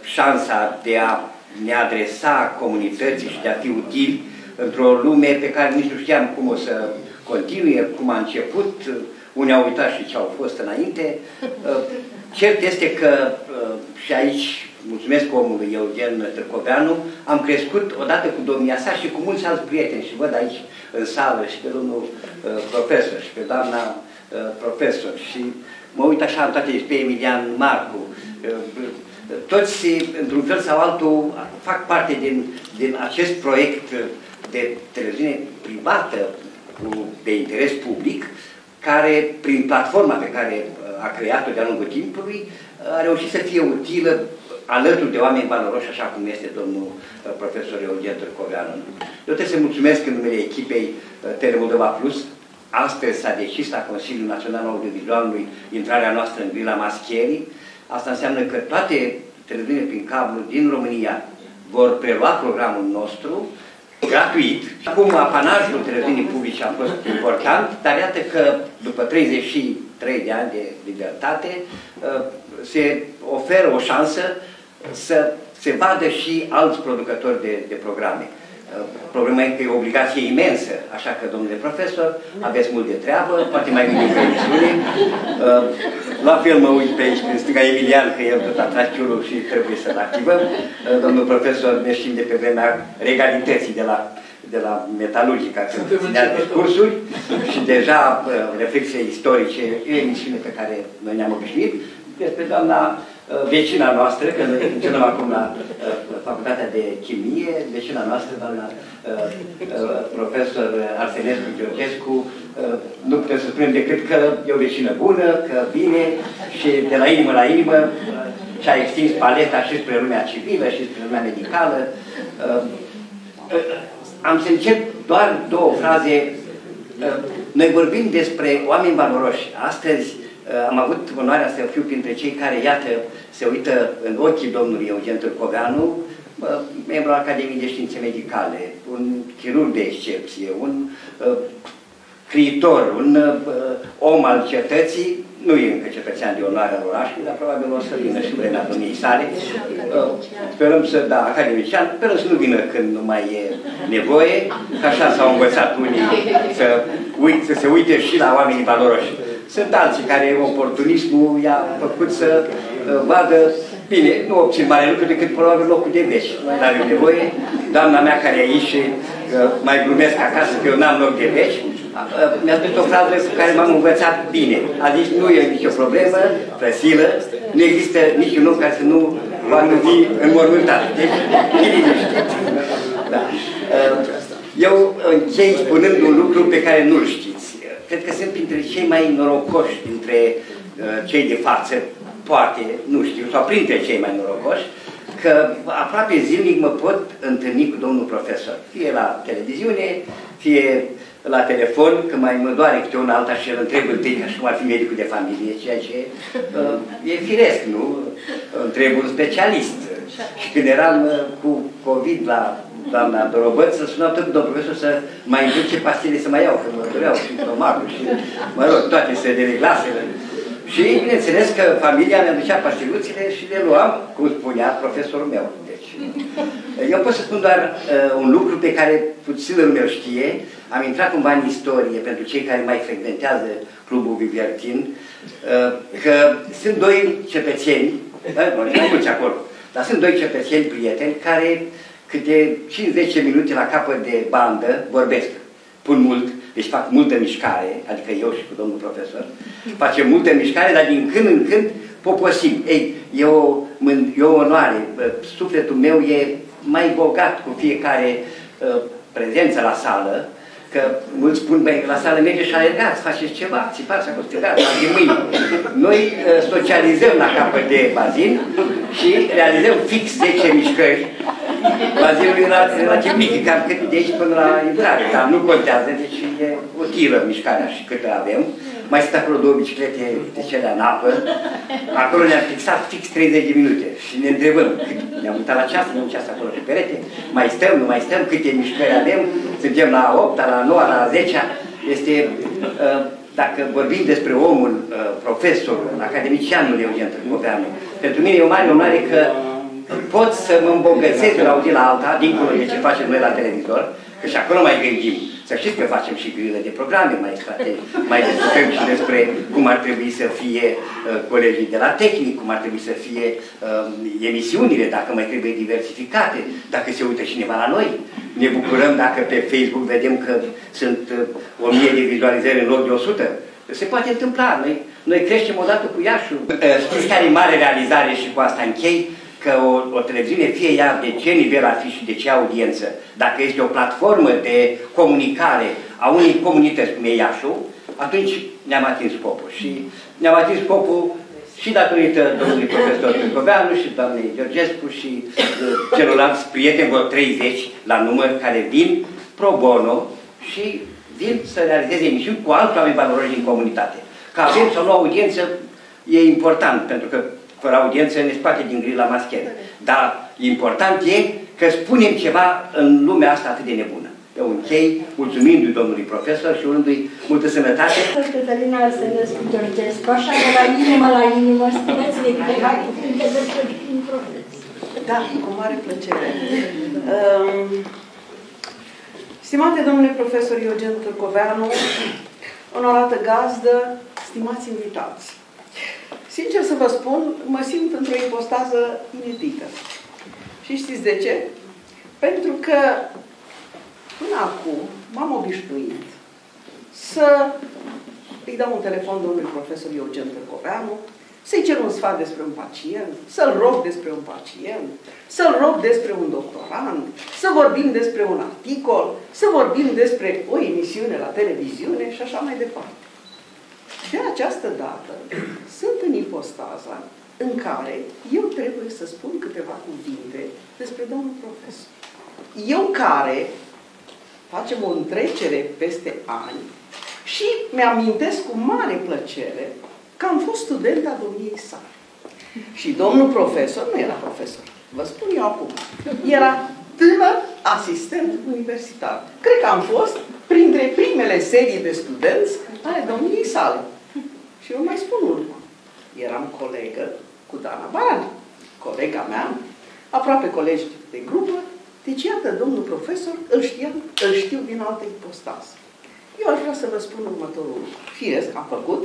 șansa de a ne adresa comunității și de a fi util într-o lume pe care nici nu știam cum o să continue, cum a început, unii au uitat și ce au fost înainte. Cert este că și aici mulțumesc omului Eugen Târcoveanu, am crescut odată cu domnia sa și cu mulți alți prieteni și văd aici în sală și pe domnul profesor și pe doamna profesor și mă uit așa în toate pe Emilian Marcu, toți, într-un fel sau altul, fac parte din, din acest proiect de televiziune privată de interes public, care, prin platforma pe care uh, a creat-o de-a lungul timpului, a reușit să fie utilă alături de oameni valoroși, așa cum este domnul uh, profesor Eugen Târcoveanu. Eu trebuie să mulțumesc în numele echipei uh, Telemoldova Plus. Astăzi s-a decis la Consiliul Național Audiovizualului intrarea noastră în Vila Maschierii, Asta înseamnă că toate televiziunile prin cablu din România vor prelua programul nostru gratuit. Acum apanajul televiziunii publice a fost important, dar iată că după 33 de ani de libertate uh, se oferă o șansă să se vadă și alți producători de, de programe. Problema e că e o obligație imensă, așa că, domnule profesor, aveți mult de treabă, poate mai gândim pe emisiune. Uh, la fel mă uit pe aici, în stânga Emilian, că el tot a tras chiulul și trebuie să-l activăm. Uh, domnul profesor, ne știm de pe vremea regalității de la de la metalurgica, când ținea discursuri și deja uh, reflexe istorice, e o emisiune pe care noi ne-am obișnuit. Despre doamna Uh, vecina noastră, că noi funcționăm acum la uh, Facultatea de Chimie, vecina noastră, doamna uh, profesor Arsenescu Georgescu, nu putem să spunem decât că e o vecină bună, că vine și de la inimă la inimă și-a extins paleta și spre lumea civilă și spre lumea medicală. Am să încep doar două fraze. Noi vorbim despre oameni valoroși. Astăzi am avut onoarea să fiu printre cei care, iată, se uită în ochii domnului Eugen Târcoveanu, membru al Academiei de Științe Medicale, un chirurg de excepție, un uh, scriitor, un uh, om al cetății, nu e încă cetățean de onoare al orașului, dar probabil o să vină și vremea domniei sale. Uh, sperăm să, da, academician, sperăm să nu vină când nu mai e nevoie, că așa s-au învățat unii să, uit, să se uite și la oamenii valoroși. Sunt alții care oportunismul i-a făcut să uh, vadă, bine, nu obțin mare lucru decât probabil locul de veci. Nu avem nevoie. Doamna mea care e aici și uh, mai glumesc acasă că eu n-am loc de veci, uh, mi-a spus o frază cu care m-am învățat bine. A zis, nu e nicio problemă, frăsilă, nu există niciun om care să nu poată fi înmormântat. Deci, da. Eu închei spunând un lucru pe care nu-l știți. Cred că sunt printre cei mai norocoși dintre uh, cei de față, poate, nu știu, sau printre cei mai norocoși, că aproape zilnic mă pot întâlni cu domnul profesor. Fie la televiziune, fie la telefon, că mai mă doare câte una alta și îl întreb întâi, ca și cum ar fi medicul de familie, ceea ce uh, e firesc, nu? Întreb un specialist. Și când eram uh, cu COVID la doamna Dorobăț, să sunam tot domnul profesor să mai întreb ce pastile să mai iau, că mă doreau și stomacul și, mă rog, toate se dereglasele. Și bineînțeles că familia mi ducea pastiluțile și le luam, cum spunea profesorul meu. Deci, eu pot să spun doar uh, un lucru pe care puțin lumea știe. Am intrat cumva în istorie pentru cei care mai frecventează Clubul Vivertin, uh, că sunt doi cetățeni, da, nu mulți acolo, dar sunt doi cetățeni prieteni care câte 5-10 minute la capăt de bandă vorbesc. Pun mult, deci fac multă mișcare, adică eu și cu domnul profesor, facem multă mișcare, dar din când în când poposim. Ei, e o, e o onoare, sufletul meu e mai bogat cu fiecare uh, prezență la sală, că mulți spun, băi, la sală merge și alergați, faceți ceva, țipați acolo, strigați, de mâini. Noi uh, socializăm la capăt de bazin și realizăm fix 10 mișcări Bazinul era relativ mic, cam cât de aici până la intrare, dar nu contează, deci e utilă mișcarea și cât avem. Mai sunt acolo două biciclete de cele în apă. Acolo ne-am fixat fix 30 de minute și ne întrebăm. Ne-am uitat la ceas, ne-am ceas acolo pe perete. Mai stăm, nu mai stăm, câte mișcări avem. Suntem la 8 la 9 la 10 Este, uh, dacă vorbim despre omul, uh, profesorul, academicianul Eugen Târgoveanu, pentru mine e o mare onoare că pot să mă îmbogățesc de la o zi la alta, dincolo de ce facem noi la televizor, că și acolo mai gândim. Să știți că facem și grilă de programe mai strate, mai discutăm și despre cum ar trebui să fie uh, colegii de la tehnic, cum ar trebui să fie uh, emisiunile, dacă mai trebuie diversificate, dacă se uită cineva la noi. Ne bucurăm dacă pe Facebook vedem că sunt uh, 1000 de vizualizări în loc de 100. Se poate întâmpla. Noi, noi creștem odată cu Iașul. Uh, știți care e mare realizare și cu asta închei? Că o, o televiziune, fie ea de ce nivel ar fi și de ce audiență, dacă este o platformă de comunicare a unei comunități cum e Iașu, atunci ne-am atins scopul. Și ne-am atins scopul și datorită domnului profesor Cârcoveanu și doamnei Georgescu și uh, celorlalți prieteni, vreo 30 la număr, care vin pro bono și vin să realizeze emisiuni cu alți oameni valoroși din comunitate. Că avem sau nu audiență e important, pentru că fără audiență ne spate din grila maschere. Dar important e că spunem ceva în lumea asta atât de nebună. Eu închei mulțumindu-i domnului profesor și urându-i multă sănătate. Cătălina Arsenescu Georgescu, așa de la inimă la inimă, spuneți-ne câteva cuvinte despre profesor. Da, cu mare plăcere. Um, stimate domnule profesor Eugen Turcoveanu, onorată gazdă, stimați invitați, Sincer să vă spun, mă simt într-o impostază inedită. Și știți de ce? Pentru că până acum m-am obișnuit să îi dau un telefon domnului profesor Eugen Târcoveanu, să-i cer un sfat despre un pacient, să-l rog despre un pacient, să-l rog despre un doctorand, să vorbim despre un articol, să vorbim despre o emisiune la televiziune și așa mai departe. De această dată sunt în ipostaza în care eu trebuie să spun câteva cuvinte despre domnul profesor. Eu care facem o întrecere peste ani și mi-amintesc cu mare plăcere că am fost student a domniei sale. Și domnul profesor nu era profesor, vă spun eu acum. Era tânăr asistent universitar. Cred că am fost printre primele serii de studenți ale domniei sale. Și eu mai spun un lucru. Eram colegă cu Dana Baran, colega mea, aproape colegi de grupă, deci iată, domnul profesor, îl, știam, îl știu din altă ipostază. Eu aș vrea să vă spun următorul lucru. Firesc, am făcut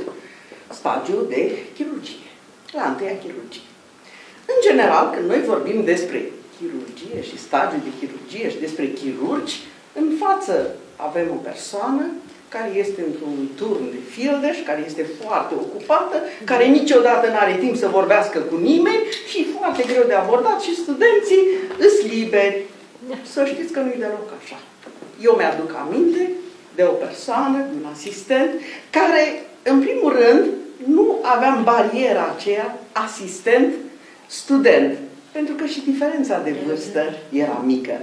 stagiul de chirurgie, la întâia chirurgie. În general, când noi vorbim despre chirurgie și stagiul de chirurgie și despre chirurgi, în față avem o persoană care este într-un turn de fildeș, care este foarte ocupată, care niciodată nu are timp să vorbească cu nimeni și e foarte greu de abordat și studenții îs liberi. Să știți că nu-i deloc așa. Eu mi-aduc aminte de o persoană, de un asistent, care, în primul rând, nu aveam bariera aceea asistent-student. Pentru că și diferența de vârstă era mică.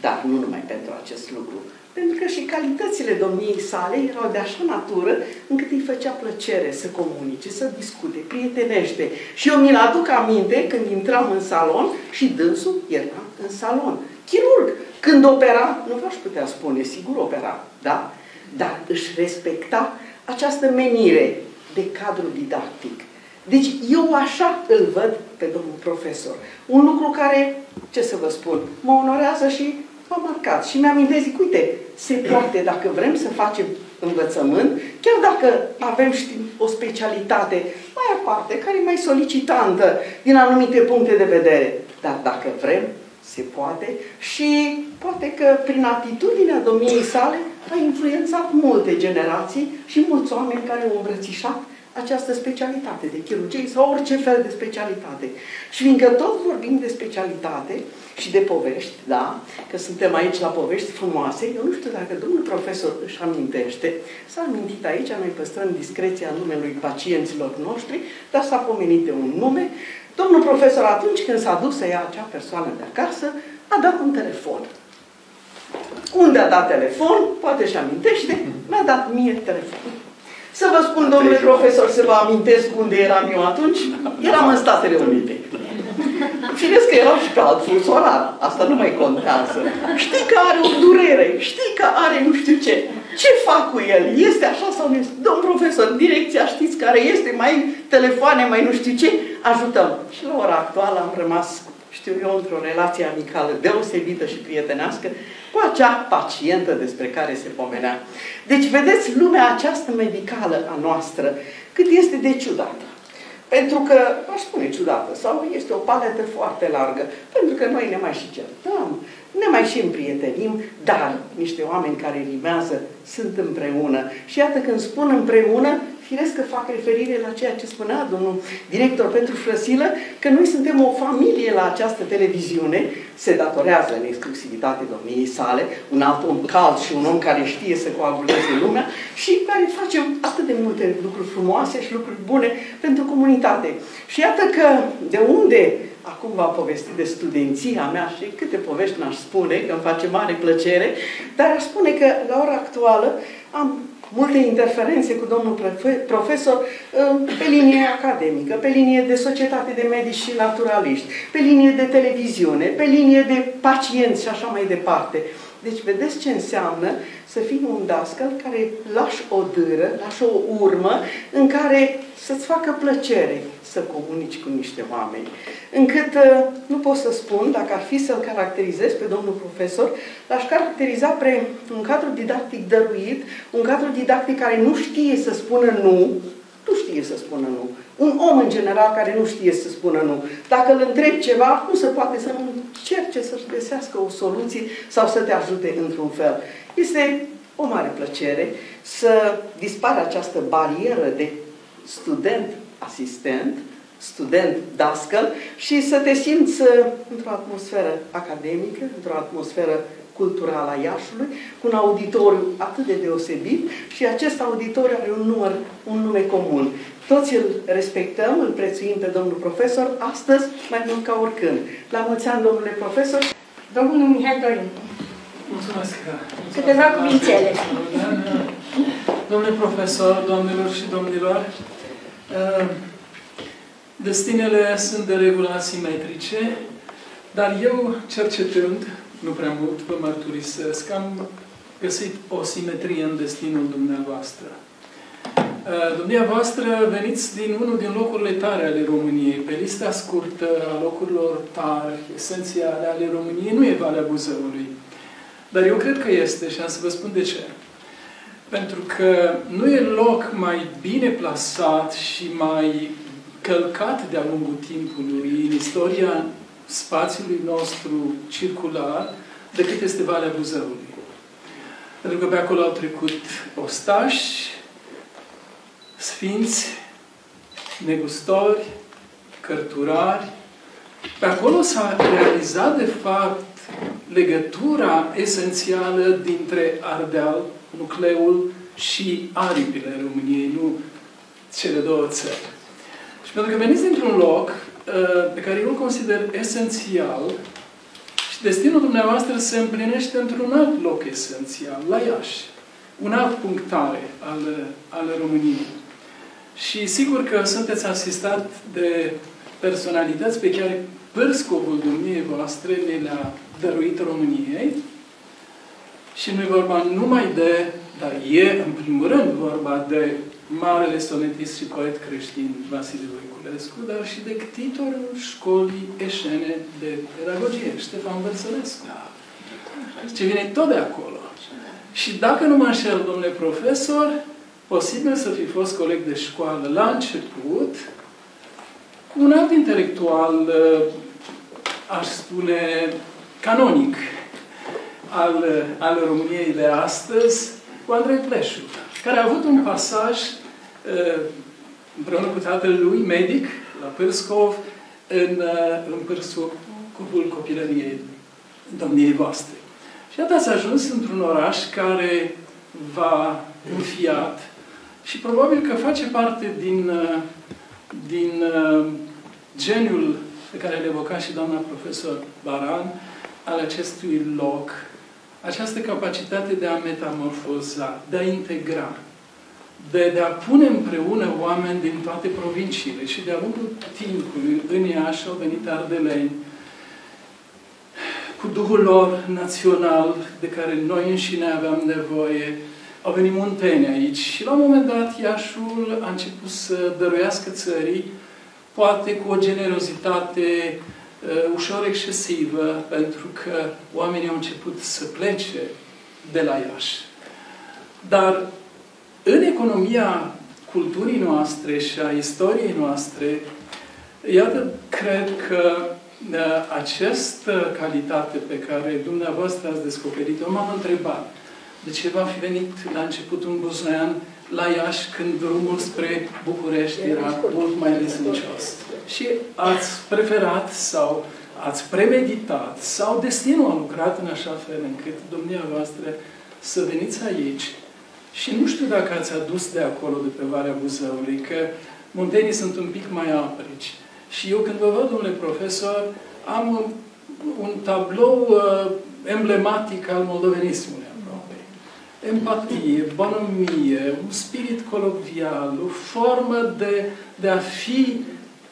Dar nu numai pentru acest lucru pentru că și calitățile domniei sale erau de așa natură încât îi făcea plăcere să comunice, să discute, prietenește. Și eu mi-l aduc aminte când intram în salon și dânsul era în salon. Chirurg, când opera, nu v-aș putea spune, sigur opera, da? Dar își respecta această menire de cadru didactic. Deci eu așa îl văd pe domnul profesor. Un lucru care, ce să vă spun, mă onorează și m-a marcat și mi-am zic, uite, se poate dacă vrem să facem învățământ, chiar dacă avem știm, o specialitate mai aparte, care e mai solicitantă din anumite puncte de vedere. Dar dacă vrem, se poate și poate că prin atitudinea domniei sale a influențat multe generații și mulți oameni care au îmbrățișat această specialitate de chirurgie sau orice fel de specialitate. Și fiindcă tot vorbim de specialitate, și de povești, da, că suntem aici la povești frumoase. Eu nu știu dacă domnul profesor își amintește, s-a amintit aici, noi păstrăm discreția numelui pacienților noștri, dar s-a pomenit de un nume. Domnul profesor, atunci când s-a dus să ia acea persoană de acasă, a dat un telefon. Unde a dat telefon, poate și amintește, mi-a dat mie telefon. Să vă spun, domnule profesor, să vă amintesc unde eram eu atunci? Eram în Statele Unite. Firesc că erau și pe alt fusonar. Asta nu mai contează. Știi că are o durere, știi că are nu știu ce. Ce fac cu el? Este așa sau nu este? Domn profesor, direcția știți care este, mai telefoane, mai nu știu ce, ajutăm. Și la ora actuală am rămas, știu eu, într-o relație amicală deosebită și prietenească cu acea pacientă despre care se pomenea. Deci, vedeți, lumea aceasta medicală a noastră, cât este de ciudată. Pentru că, aș spune ciudată, sau este o paletă foarte largă, pentru că noi ne mai și certăm, ne mai și împrietenim, dar niște oameni care rimează sunt împreună. Și iată când spun împreună, firesc că fac referire la ceea ce spunea domnul director pentru Frăsilă, că noi suntem o familie la această televiziune, se datorează în exclusivitate domniei sale, un alt om cald și un om care știe să coaguleze lumea și care facem atât de multe lucruri frumoase și lucruri bune pentru comunitate. Și iată că de unde acum v-am povestit de studenția mea și câte povești n-aș spune, că îmi face mare plăcere, dar aș spune că la ora actuală am multe interferențe cu domnul profesor uh, pe linie academică, pe linie de societate de medici și naturaliști, pe linie de televiziune, pe linie de pacienți și așa mai departe. Deci vedeți ce înseamnă să fii un dascăl care lași o dâră, lași o urmă în care să-ți facă plăcere să comunici cu niște oameni. Încât uh, nu pot să spun, dacă ar fi să-l caracterizez pe domnul profesor, l-aș caracteriza pre un cadru didactic dăruit, un cadru didactic care nu știe să spună nu, nu știe să spună nu. Un om în general care nu știe să spună nu. Dacă îl întrebi ceva, nu se poate să nu încerce să-și găsească o soluție sau să te ajute într-un fel. Este o mare plăcere să dispară această barieră de student-asistent, student-dascăl și să te simți uh, într-o atmosferă academică, într-o atmosferă culturală a Iașului, cu un auditoriu atât de deosebit și acest auditoriu are un număr, un nume comun. Toți îl respectăm, îl prețuim pe domnul profesor, astăzi mai mult ca oricând. La mulți ani, domnule profesor. Domnul Mihai Dorin. Mulțumesc. Câteva cuvintele. Domnule profesor, domnilor și domnilor, uh, destinele sunt de regulă asimetrice, dar eu, cercetând, nu prea mult, vă mărturisesc, am găsit o simetrie în destinul dumneavoastră. Uh, dumneavoastră veniți din unul din locurile tare ale României. Pe lista scurtă a locurilor tari, esențiale ale României, nu e Valea Buzăului. Dar eu cred că este și am să vă spun de ce. Pentru că nu e loc mai bine plasat și mai călcat de-a lungul timpului în istoria spațiului nostru circular decât este Valea Buzăului. Pentru că pe acolo au trecut ostași, sfinți, negustori, cărturari. Pe acolo s-a realizat, de fapt, legătura esențială dintre Ardeal, nucleul și aripile României, nu cele două țări. Și pentru că veniți dintr-un loc uh, pe care eu îl consider esențial și destinul dumneavoastră se împlinește într-un alt loc esențial, la Iași. Un alt punctare al, al României. Și sigur că sunteți asistat de personalități pe care pârscovul dumneavoastră ne le-a dăruit României. Și nu e vorba numai de, dar e în primul rând vorba de marele sonetist și poet creștin Vasile Voiculescu, dar și de ctitorul școlii eșene de pedagogie, Ștefan Vărsălescu. Ce vine tot de acolo. Și dacă nu mă înșel, domnule profesor, posibil să fi fost coleg de școală la început, cu un alt intelectual, uh, aș spune, canonic al, al României de astăzi, cu Andrei Pleșu, care a avut un pasaj uh, împreună cu tatăl lui, medic, la Pârscov, în, uh, în Pârscovul copilăriei domniei voastre. Și iată ați ajuns într-un oraș care va înfiat și probabil că face parte din, uh, din geniul pe care le evoca și doamna profesor Baran, al acestui loc, această capacitate de a metamorfoza, de a integra, de, de a pune împreună oameni din toate provinciile. Și de-a lungul timpului în Iași au venit ardeleni cu Duhul lor național de care noi înșine aveam nevoie, au venit munteni aici și la un moment dat Iașul a început să dăruiască țării poate cu o generozitate uh, ușor excesivă, pentru că oamenii au început să plece de la Iași. Dar în economia culturii noastre și a istoriei noastre, iată, cred că uh, această calitate pe care dumneavoastră ați descoperit-o, m-am întrebat de ce va fi venit la început un buzoian la Iași când drumul spre București era mult mai lesincios. Și ați preferat sau ați premeditat sau destinul a lucrat în așa fel încât dumneavoastră să veniți aici și nu știu dacă ați adus de acolo, de pe Valea Buzăului, că muntenii sunt un pic mai aprici. Și eu când vă văd, domnule profesor, am un, un tablou uh, emblematic al moldovenismului empatie, bonomie, un spirit colocvial, o formă de, de a fi,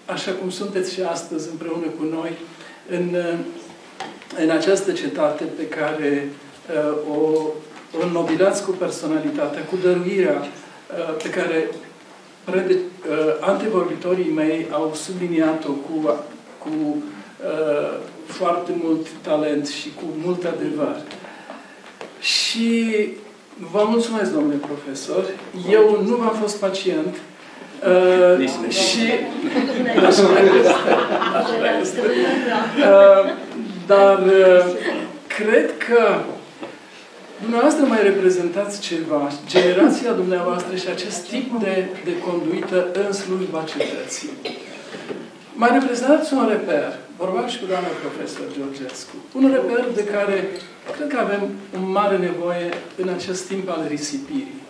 așa cum sunteți și astăzi împreună cu noi, în, în această cetate pe care uh, o, o înnobilați cu personalitatea, cu dăruirea uh, pe care prede, uh, antevorbitorii mei au subliniat-o cu, cu uh, foarte mult talent și cu mult adevăr. Și Vă mulțumesc, domnule profesor. Eu nu v-am fost pacient. Uh, și... uh, dar uh, cred că dumneavoastră mai reprezentați ceva, generația dumneavoastră și acest tip de, de conduită în slujba cetății. Mai reprezentați un reper, vorba și cu doamna profesor Georgescu, un reper de care cred că avem o mare nevoie în acest timp al risipirii.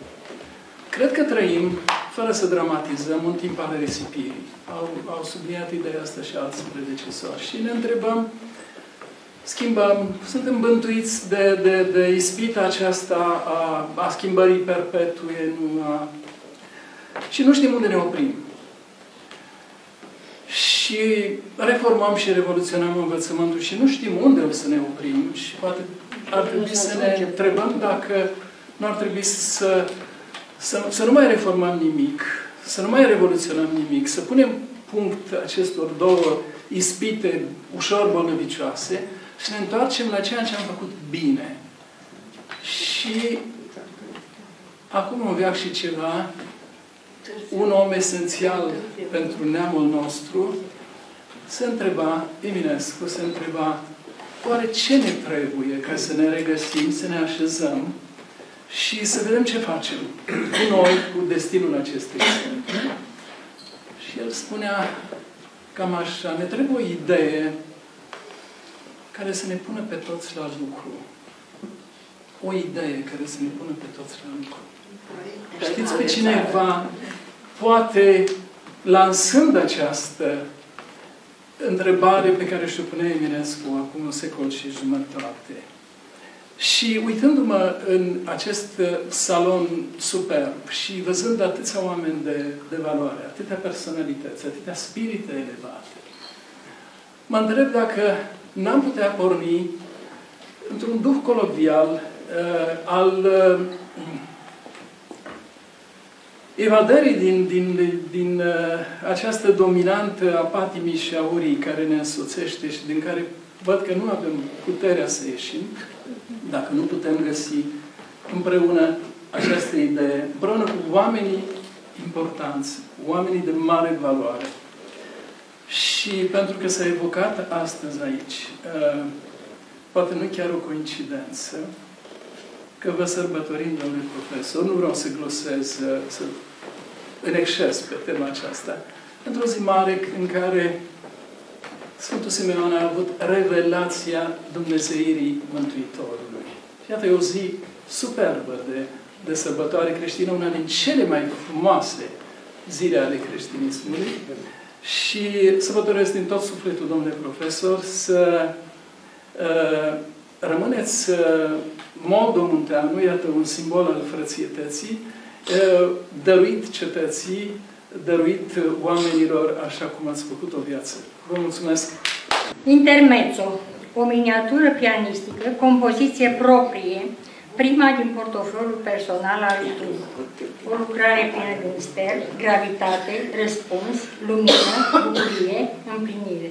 Cred că trăim, fără să dramatizăm, un timp al risipirii. Au, au subliniat ideea asta și alți predecesori. Și ne întrebăm, schimbăm, suntem bântuiți de, de, de ispita aceasta a, a schimbării perpetue, nu a... și nu știm unde ne oprim și reformăm și revoluționăm învățământul și nu știm unde o să ne oprim și poate ar trebui să ne întrebăm dacă nu ar trebui să, să, să nu mai reformăm nimic, să nu mai revoluționăm nimic, să punem punct acestor două ispite ușor bolnăvicioase și ne întoarcem la ceea ce am făcut bine. Și acum un veac și ceva, un om esențial pentru neamul nostru, se întreba, Eminescu se întreba, oare ce ne trebuie ca să ne regăsim, să ne așezăm și să vedem ce facem cu noi, cu destinul acestei țări. Și el spunea cam așa, ne trebuie o idee care să ne pună pe toți la lucru. O idee care să ne pună pe toți la lucru. Știți pe cineva, poate lansând această întrebare pe care și-o punea Eminescu acum un secol și jumătate, și uitându-mă în acest salon superb și văzând atâția oameni de, de valoare, atâtea personalități, atâtea spirite elevate, mă întreb dacă n-am putea porni într-un duh colocvial uh, al uh, evadării din, din, din uh, această dominantă a patimii și a urii care ne însoțește și din care văd că nu avem puterea să ieșim, dacă nu putem găsi împreună această idee, împreună cu oamenii importanți, oamenii de mare valoare. Și pentru că s-a evocat astăzi aici, uh, poate nu chiar o coincidență, că vă sărbătorim, domnule profesor, nu vreau să glosez uh, să, în exces pe tema aceasta, într-o zi mare în care Sfântul Simeon a avut revelația Dumnezeirii Mântuitorului. Iată, e o zi superbă de, de sărbătoare creștină, una din cele mai frumoase zile ale creștinismului. Și sărbătoresc din tot sufletul, domnule profesor, să uh, rămâneți uh, modul munteanu, iată un simbol al frățietății, uh, dăruit cetății, dăruit oamenilor așa cum ați făcut o viață. Vă mulțumesc! Intermezzo, o miniatură pianistică, compoziție proprie, prima din portofoliul personal al lui O lucrare plină de mister, gravitate, răspuns, lumină, bucurie, împlinire.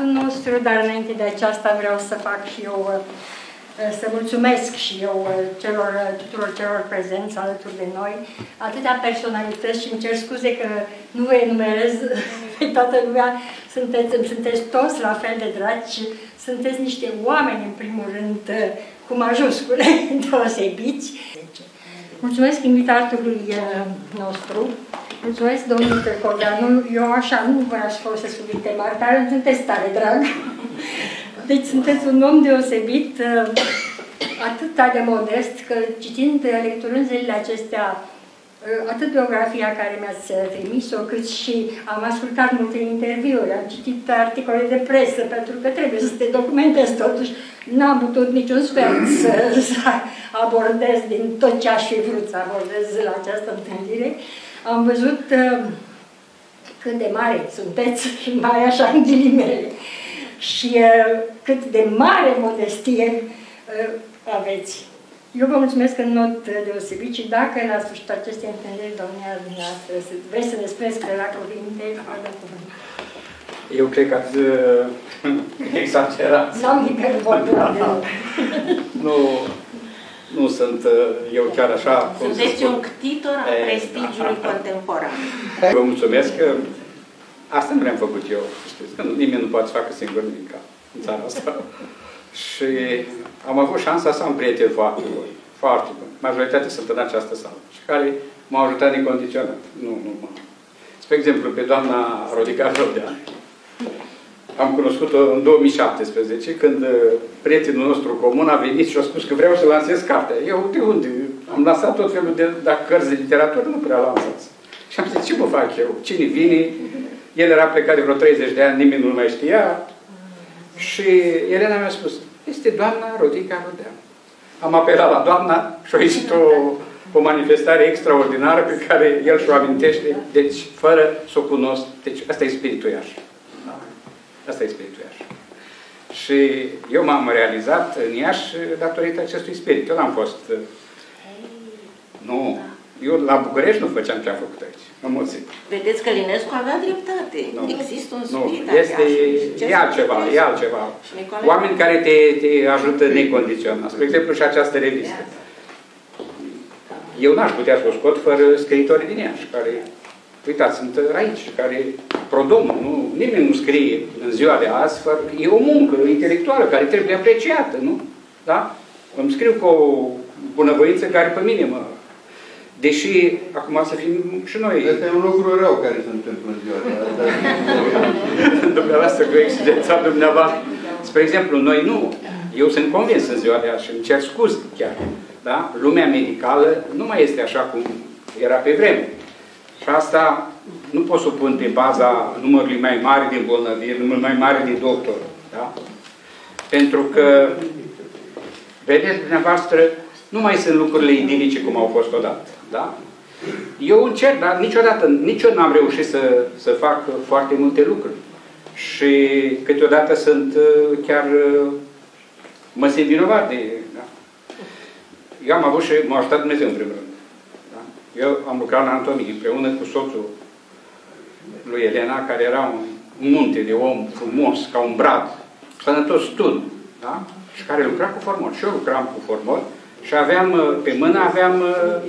Invitatul nostru, dar înainte de aceasta vreau să fac și eu, uh, uh, să mulțumesc și eu celor, tuturor celor prezenți alături de noi, atâtea personalități și îmi cer scuze că nu vă enumerez pe toată lumea, sunteți, sunteți toți la fel de dragi, sunteți niște oameni, în primul rând, cu majuscule deosebiți. Mulțumesc invitatului nostru, Mulțumesc, domnul Tăcoveanu. Eu așa nu vreau să folosesc cuvinte mari, dar sunteți tare drag. Deci sunteți un om deosebit, uh, atât de modest, că citind, lecturând zilele acestea, uh, atât biografia care mi-ați trimis-o, cât și am ascultat multe interviuri, am citit articole de presă, pentru că trebuie să te documentezi totuși. N-am putut niciun sfert să, să abordez din tot ce aș fi vrut să abordez la această întâlnire am văzut uh, cât de mare sunteți, mai așa în ghilimele, și uh, cât de mare modestie uh, aveți. Eu vă mulțumesc în mod deosebit și dacă la sfârșitul acestei întâlniri, domnia dumneavoastră, vreți să ne spuneți la cuvinte, vă cuvânt. Eu cred că ați uh, exagerat. N-am hiperbolat Nu, nu sunt uh, eu chiar așa... Sunteți un ctitor al prestigiului contemporan. Vă mulțumesc că asta nu le-am făcut eu. Știți că nimeni nu poate să facă singur nimic în țara asta. Și am avut șansa să am prieteni foarte buni. Foarte buni. Majoritatea sunt în această sală. Și care m-au ajutat necondiționat. Nu, nu mă... Spre exemplu, pe doamna Rodica Rodea, am cunoscut-o în 2017, când uh, prietenul nostru comun a venit și a spus că vreau să lansez cartea. Eu, de unde? Am lansat tot felul de dacă cărți de literatură, nu prea lansat. Și am zis, ce mă fac eu? Cine vine? El era plecat de vreo 30 de ani, nimeni nu mai știa. Și Elena mi-a spus, este doamna Rodica Rodea. Am apelat la doamna și a ieșit o, o manifestare extraordinară pe care el și-o amintește, deci fără să o cunosc. Deci asta e spiritul Iași. Asta e spiritul Iași. Și eu m-am realizat în Iași datorită acestui spirit. Eu n-am fost... Uh, nu. Eu la București nu făceam ce am făcut aici. În mod simplu. Vedeți că Linescu avea dreptate. Nu. Există un spirit nu. Este, e altceva, e altceva. Oameni care te, te ajută necondiționat. Spre exemplu și această revistă. Eu n-aș putea să o scot fără scriitorii din Iași, care Uitați, sunt aici, care prodomul, nu, nimeni nu scrie în ziua de azi, fără, e o muncă intelectuală care trebuie apreciată, nu? Da? Îmi scriu cu o bunăvoință care pe mine mă... Deși, acum să fim și noi... Asta e un lucru rău care se întâmplă în ziua de azi. dumneavoastră, cu exigența dumneavoastră. Spre exemplu, noi nu. Eu sunt convins în ziua de azi și îmi cer scuze chiar. Da? Lumea medicală nu mai este așa cum era pe vreme. Și asta nu pot să o pun pe baza numărului mai mare de bolnăviri, numărul mai mare de doctori. Da? Pentru că, vedeți dumneavoastră, nu mai sunt lucrurile idilice cum au fost odată. Da? Eu încerc, dar niciodată, nici eu n-am reușit să, să fac foarte multe lucruri. Și câteodată sunt uh, chiar, uh, mă simt vinovat de... Da? Eu am avut și m-a ajutat Dumnezeu în primul rând. Eu am lucrat la anatomie împreună cu soțul lui Elena, care era un munte de om frumos, ca un brad, sănătos tun, da? și care lucra cu formol. Și eu lucram cu formol și aveam, uh, pe mână aveam uh,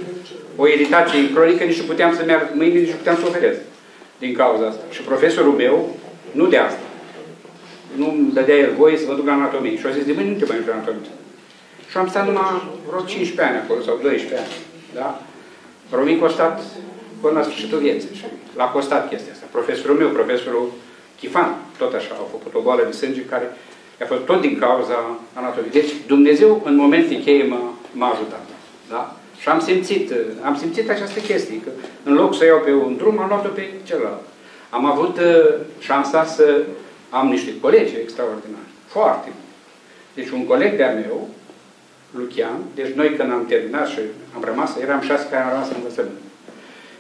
o iritație cronică, nici nu puteam să merg mâine, nici nu puteam să operez din cauza asta. Și profesorul meu, nu de asta, nu îmi dădea el voie să vă duc la anatomie. Și a zis, de mâine nu te mai duc la anatomie. Și am stat numai vreo 15 ani acolo, sau 12 ani. Da? Romii costat până la sfârșitul vieții. Și l-a costat chestia asta. Profesorul meu, profesorul Chifan, tot așa, a făcut o boală de sânge care a fost tot din cauza anatomiei. Deci Dumnezeu în momente cheie m-a ajutat. Da? Și am simțit, am simțit această chestie, că în loc să iau pe un drum, am luat-o pe celălalt. Am avut uh, șansa să am niște colegi extraordinari, foarte buni. Deci un coleg de-al meu, Lucian. Deci noi când am terminat și am rămas, eram șase care am rămas în învățământ.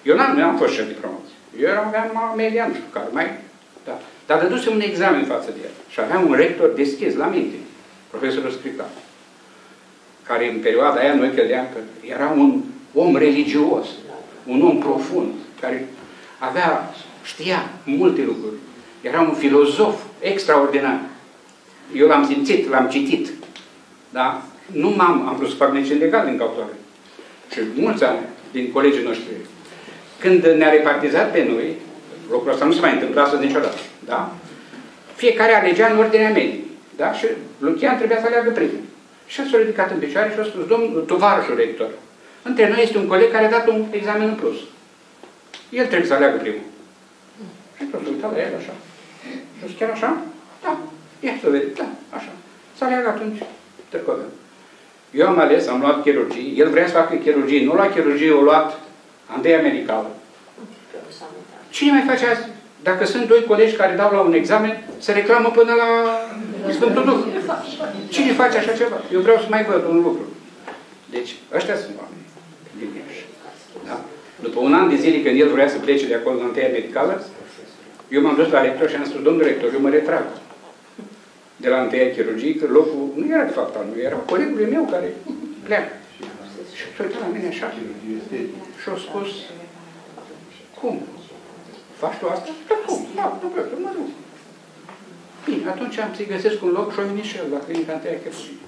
Eu n-am, am fost șef de promoție. Eu eram, aveam media, nu știu care, mai... Da. Dar dădusem un examen față de el. Și aveam un rector deschis la minte, profesorul Scriptar, care în perioada aia noi credeam că era un om religios, un om profund, care avea știa multe lucruri. Era un filozof extraordinar. Eu l-am simțit, l-am citit. Da? Nu m-am, am vrut să fac medicin legal din cauza lui. Și mulți ani din colegii noștri. Când ne-a repartizat pe noi, lucrul ăsta nu se mai întâmplase niciodată. Da? Fiecare alegea în ordinea medii. Da? Și Lucian trebuia să aleagă primul. Și s-a ridicat în picioare și a spus, domnul tovarășul rector, între noi este un coleg care a dat un examen în plus. El trebuie să aleagă primul. Și tot s-a uitat la el așa. Și chiar așa? Da. Ia să vezi. Da, așa. Să aleagă atunci Târcovea. Eu am ales, am luat chirurgie. El vrea să facă chirurgie. Nu la chirurgie, o luat Andreea Medicală. Cine mai face asta? Dacă sunt doi colegi care dau la un examen, se reclamă până la Sfântul Duh. Cine face așa ceva? Eu vreau să mai văd un lucru. Deci, ăștia sunt oameni din Iași. Da? După un an de zile, când el vrea să plece de acolo la întâia medicală, eu m-am dus la rector și am spus, domnul rector, eu mă retrag de la întâia chirurgie, că locul nu era de fapt al meu, era colegul meu care pleacă. Și s-a uitat la mine așa. Și a spus, cum? Faci tu asta? Da, cum? Da, nu vreau, mă duc. Bine, atunci am să-i găsesc un loc și o venit și el la clinica întâia chirurgie.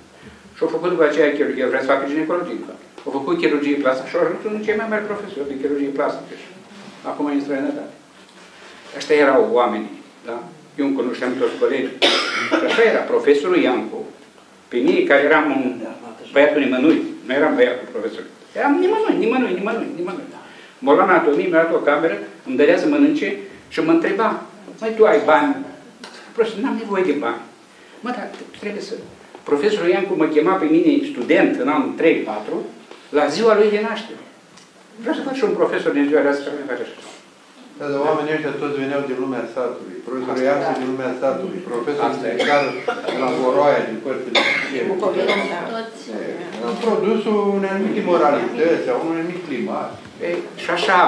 Și au făcut după aceea chirurgie, el vrea să facă ginecologie. Au făcut chirurgie plastică și au ajuns unul cei mai mari profesori de chirurgie plastică. Acum e în străinătate. Ăștia erau oamenii, da? Eu îmi cunoșteam toți colegii. Și așa era profesorul Iancu. Pe mine, care eram un băiatul nimănui, nu eram băiatul profesorului. Eram nimănui, nimănui, nimănui, nimănui. Mă luam la anatomie, mi-a dat o cameră, îmi dădea să mănânce și mă întreba, măi, tu ai bani? Prost, n-am nevoie de bani. Mă, dar trebuie să... Profesorul Iancu mă chema pe mine student în anul 3-4 la ziua lui de naștere. Vreau să fac și un profesor din ziua de astăzi care face așa. Da, dar oamenii ăștia toți veneau din lumea satului. Profesorul Iancu din lumea satului, profesorul medical la Voroaia din părțile Am produs unei anumite moralități, a unui anumit climat. Ei, și așa,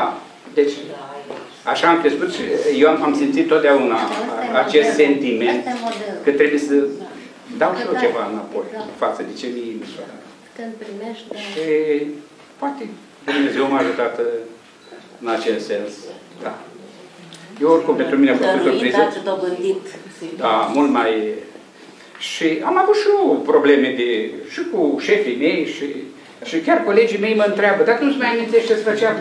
deci, așa am crescut și eu am, am simțit totdeauna acest sentiment că trebuie să dau și eu ceva înapoi față de ce mi s Când primești, da. Și poate Dumnezeu m-a ajutat în acest sens. Da. Eu oricum pentru mine a fost o surpriză. Da, mult mai... Și am avut și eu probleme de, și cu șefii mei și, și chiar colegii mei mă întreabă, dacă nu-ți mai amintești ce-ți făceam?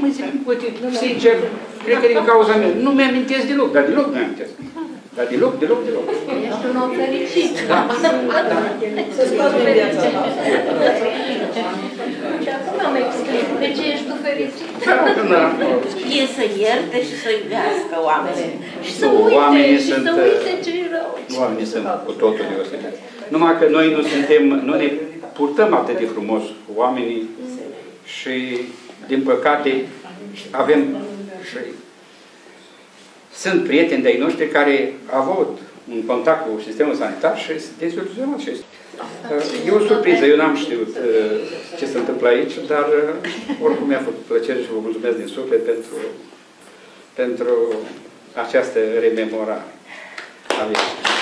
Mă zic, uite, sincer, cred că din cauza mea. Nu mi-amintesc deloc, dar deloc nu amintesc. Dar deloc, deloc, deloc. Ești un om fericit. Da. da. Să scoți din viața Și acum am explic de ce ești tu fericit. Știe să ierte și să iubească oamenii. Și să uite, Oamenii și sunt, să uite ce e rău. Oamenii sunt cu totul deosebiți. Numai că noi nu suntem, nu ne purtăm atât de frumos cu oamenii și, din păcate, avem și sunt prieteni de-ai noștri care au avut un contact cu sistemul sanitar și se deziluzionat și E o surpriză, eu n-am știut uh, ce se întâmplă aici, dar uh, oricum mi-a făcut plăcere și vă mulțumesc din suflet pentru, pentru această rememorare a vieții.